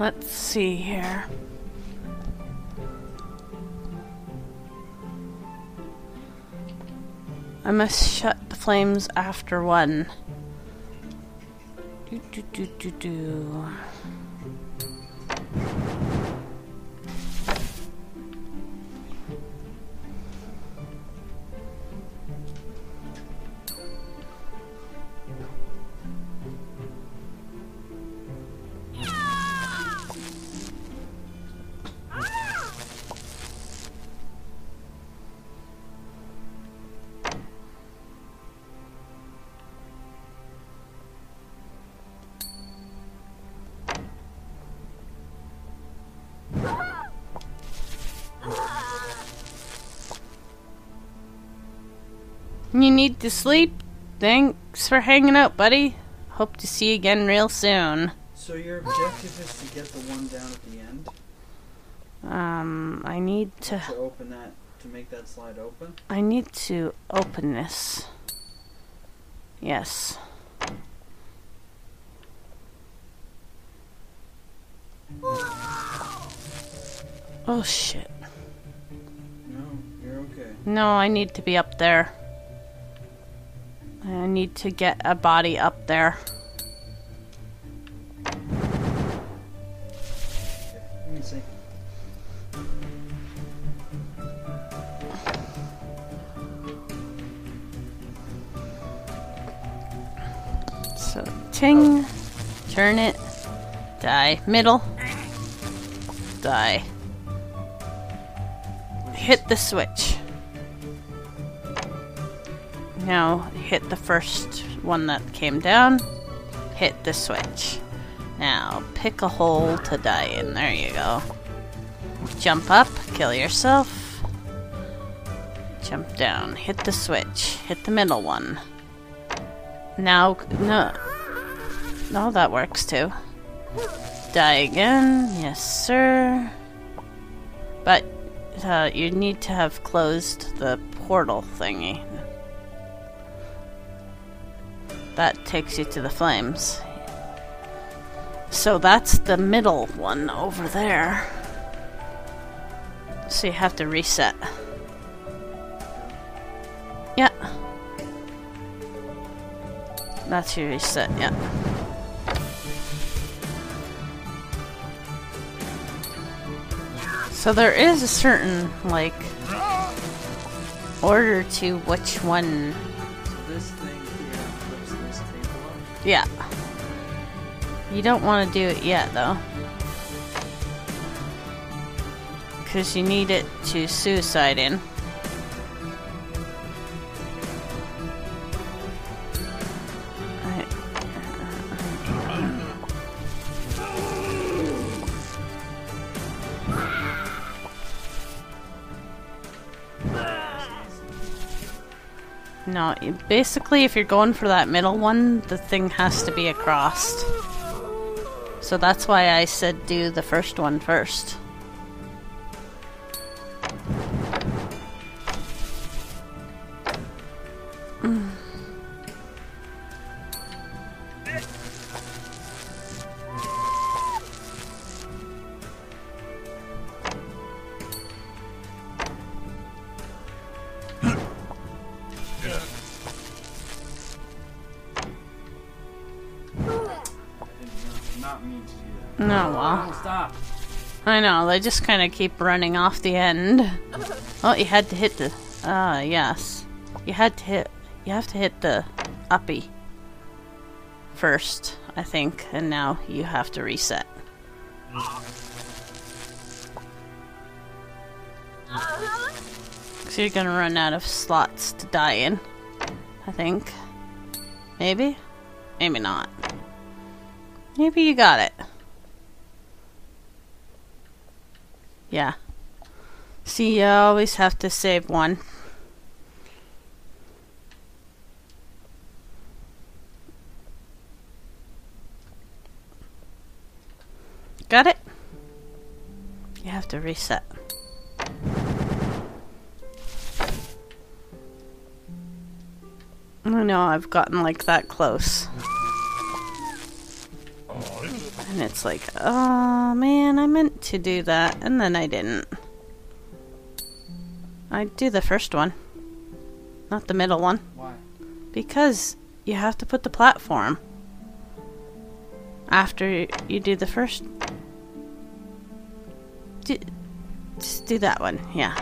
Let's see here. I must shut the flames after one. Do, do, do, do, do. You need to sleep? Thanks for hanging out, buddy. Hope to see you again real soon. So your objective is to get the one down at the end Um, I need to. to open that to make that slide open. I need to open this. Yes. Oh shit. No, you're okay. No, I need to be up there. Need to get a body up there. Let me see. So, ting, turn it, die, middle, die. Hit the switch. Now, hit the first one that came down, hit the switch. Now, pick a hole to die in. There you go. Jump up, kill yourself. Jump down, hit the switch, hit the middle one. Now, no. No, that works too. Die again. Yes, sir. But uh, you need to have closed the portal thingy. That takes you to the flames. So that's the middle one over there. So you have to reset. Yeah. That's your reset, yeah. So there is a certain, like, order to which one. Yeah. You don't want to do it yet, though. Because you need it to suicide in. Basically, if you're going for that middle one, the thing has to be across. So that's why I said do the first one first. They just kind of keep running off the end. Oh, you had to hit the. Ah, yes. You had to hit. You have to hit the uppy first, I think, and now you have to reset. So you're gonna run out of slots to die in, I think. Maybe? Maybe not. Maybe you got it. Yeah. See, you always have to save one. Got it? You have to reset. I know I've gotten like that close. Oh, and And it's like, oh man, I meant to do that, and then I didn't. I do the first one, not the middle one, Why? because you have to put the platform after you do the first. Do, just do that one, yeah.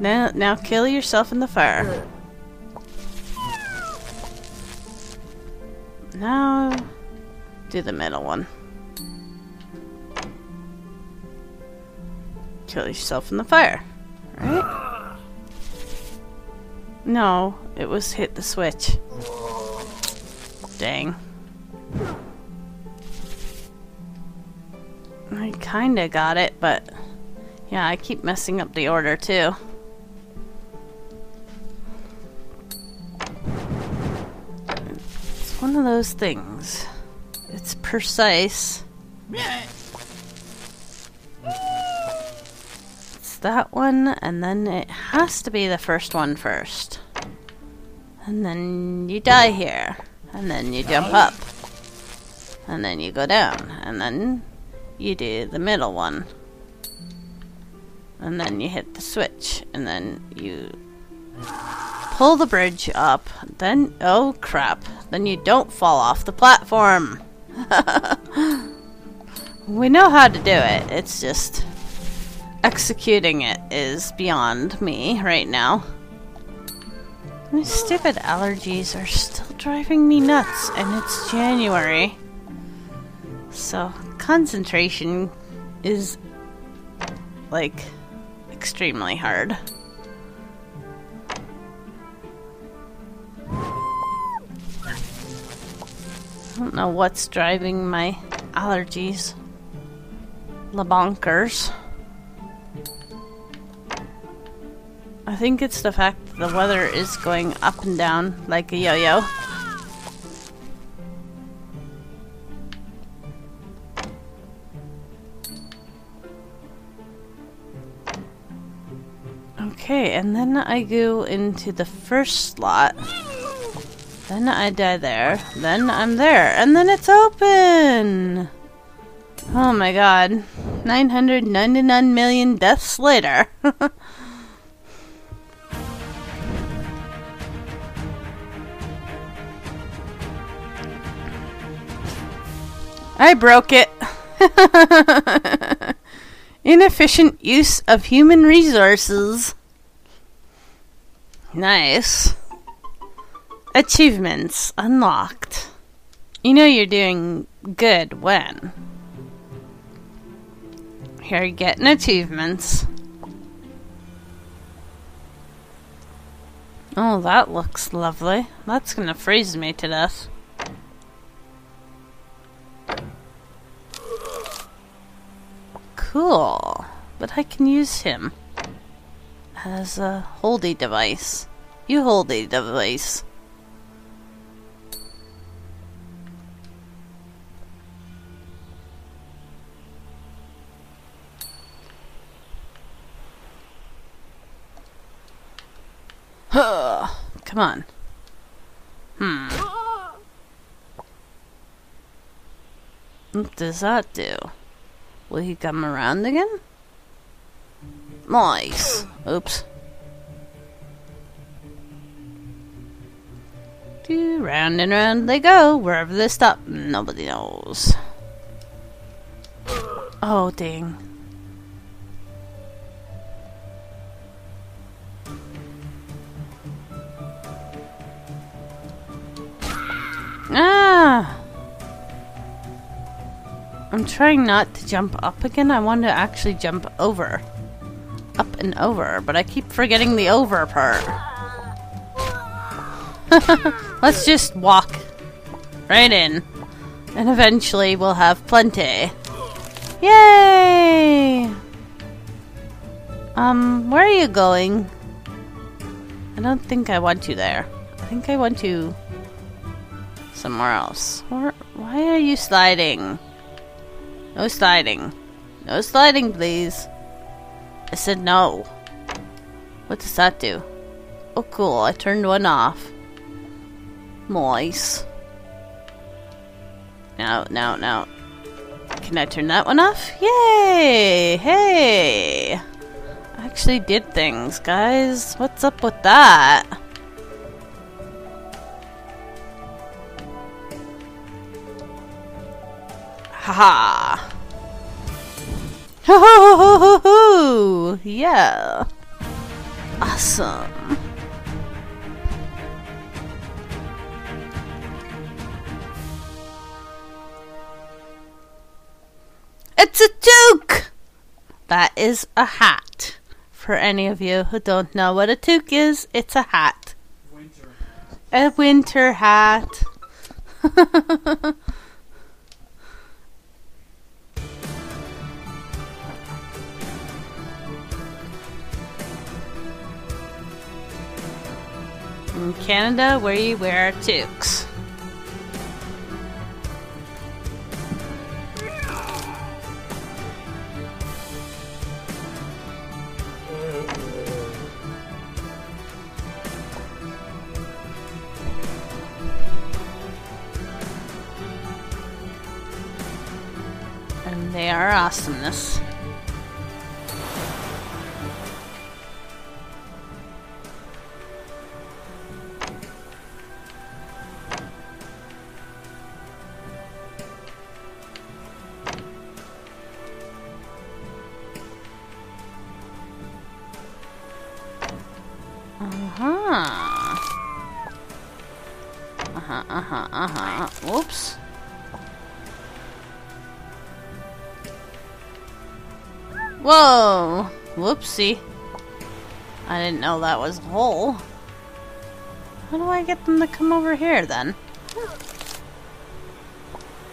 Now, now kill yourself in the fire. Now, do the middle one. Kill yourself in the fire. Right? No, it was hit the switch. Dang. I kinda got it, but yeah, I keep messing up the order too. It's one of those things. It's precise. That one, and then it has to be the first one first. And then you die here. And then you jump up. And then you go down. And then you do the middle one. And then you hit the switch. And then you pull the bridge up. Then, oh crap. Then you don't fall off the platform. we know how to do it. It's just executing it is beyond me right now. My stupid allergies are still driving me nuts, and it's January. So, concentration is like extremely hard. I don't know what's driving my allergies. LeBonkers. I think it's the fact that the weather is going up and down like a yo-yo. Okay, and then I go into the first slot. Then I die there. Then I'm there. And then it's open! Oh my god. 999 million deaths later. I broke it. Inefficient use of human resources. Nice. Achievements unlocked. You know you're doing good when. Here you're getting achievements. Oh, that looks lovely. That's gonna freeze me to death. Cool. But I can use him as a holdy device. You holdy device. Huh. Come on. Hmm. What does that do? Will he come around again? Nice. Oops. Do round and round they go, wherever they stop, nobody knows. Oh, dang. Ah! I'm trying not to jump up again. I want to actually jump over. Up and over, but I keep forgetting the over part. Let's just walk right in. And eventually we'll have plenty. Yay! Um, where are you going? I don't think I want you there. I think I want you somewhere else. Where, why are you sliding? No sliding. No sliding, please. I said no. What does that do? Oh, cool. I turned one off. Nice. No, no, no. can I turn that one off? Yay! Hey! I actually did things, guys. What's up with that? Haha! Ho ho ho ho ho! Yeah! Awesome! It's a toque! That is a hat. For any of you who don't know what a toque is, it's a hat. Winter. A winter hat. In Canada, you wear toques. And they are awesomeness. Uh-huh. Uh-huh, uh-huh, uh-huh. Whoops. Whoa! Whoopsie. I didn't know that was a hole. How do I get them to come over here then?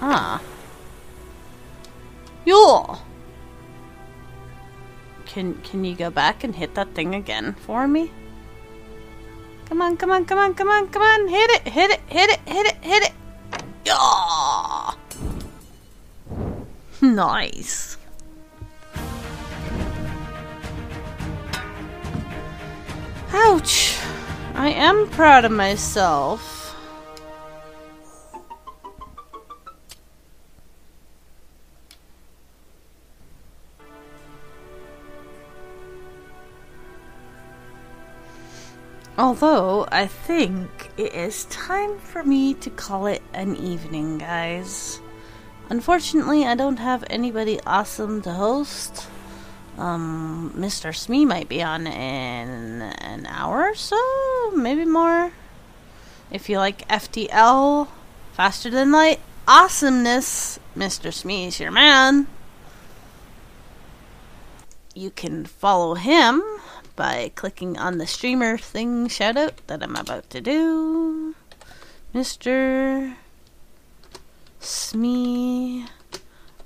Ah. Yo! Can can you go back and hit that thing again for me? Come on, come on, come on, come on, come on! Hit it, hit it, hit it, hit it, hit it! Yeah! Nice. Ouch! I am proud of myself. Although, I think it is time for me to call it an evening, guys. Unfortunately, I don't have anybody awesome to host. Um, Mr. Smee might be on in an hour or so, maybe more. If you like FTL, faster than light, awesomeness, Mr. Smee's your man. You can follow him by clicking on the streamer thing shout out that I'm about to do. Mr. Smee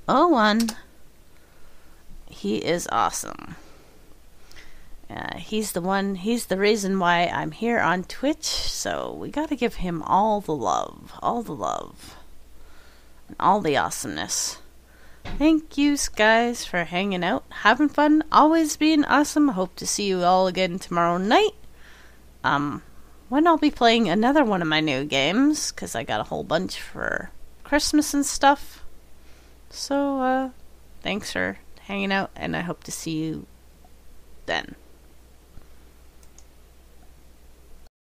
01 he is awesome. Uh, he's the one, he's the reason why I'm here on Twitch, so we gotta give him all the love, all the love, and all the awesomeness. Thank you guys for hanging out, having fun, always being awesome. Hope to see you all again tomorrow night. Um, when I'll be playing another one of my new games, because I got a whole bunch for Christmas and stuff. So, uh, thanks for hanging out, and I hope to see you then.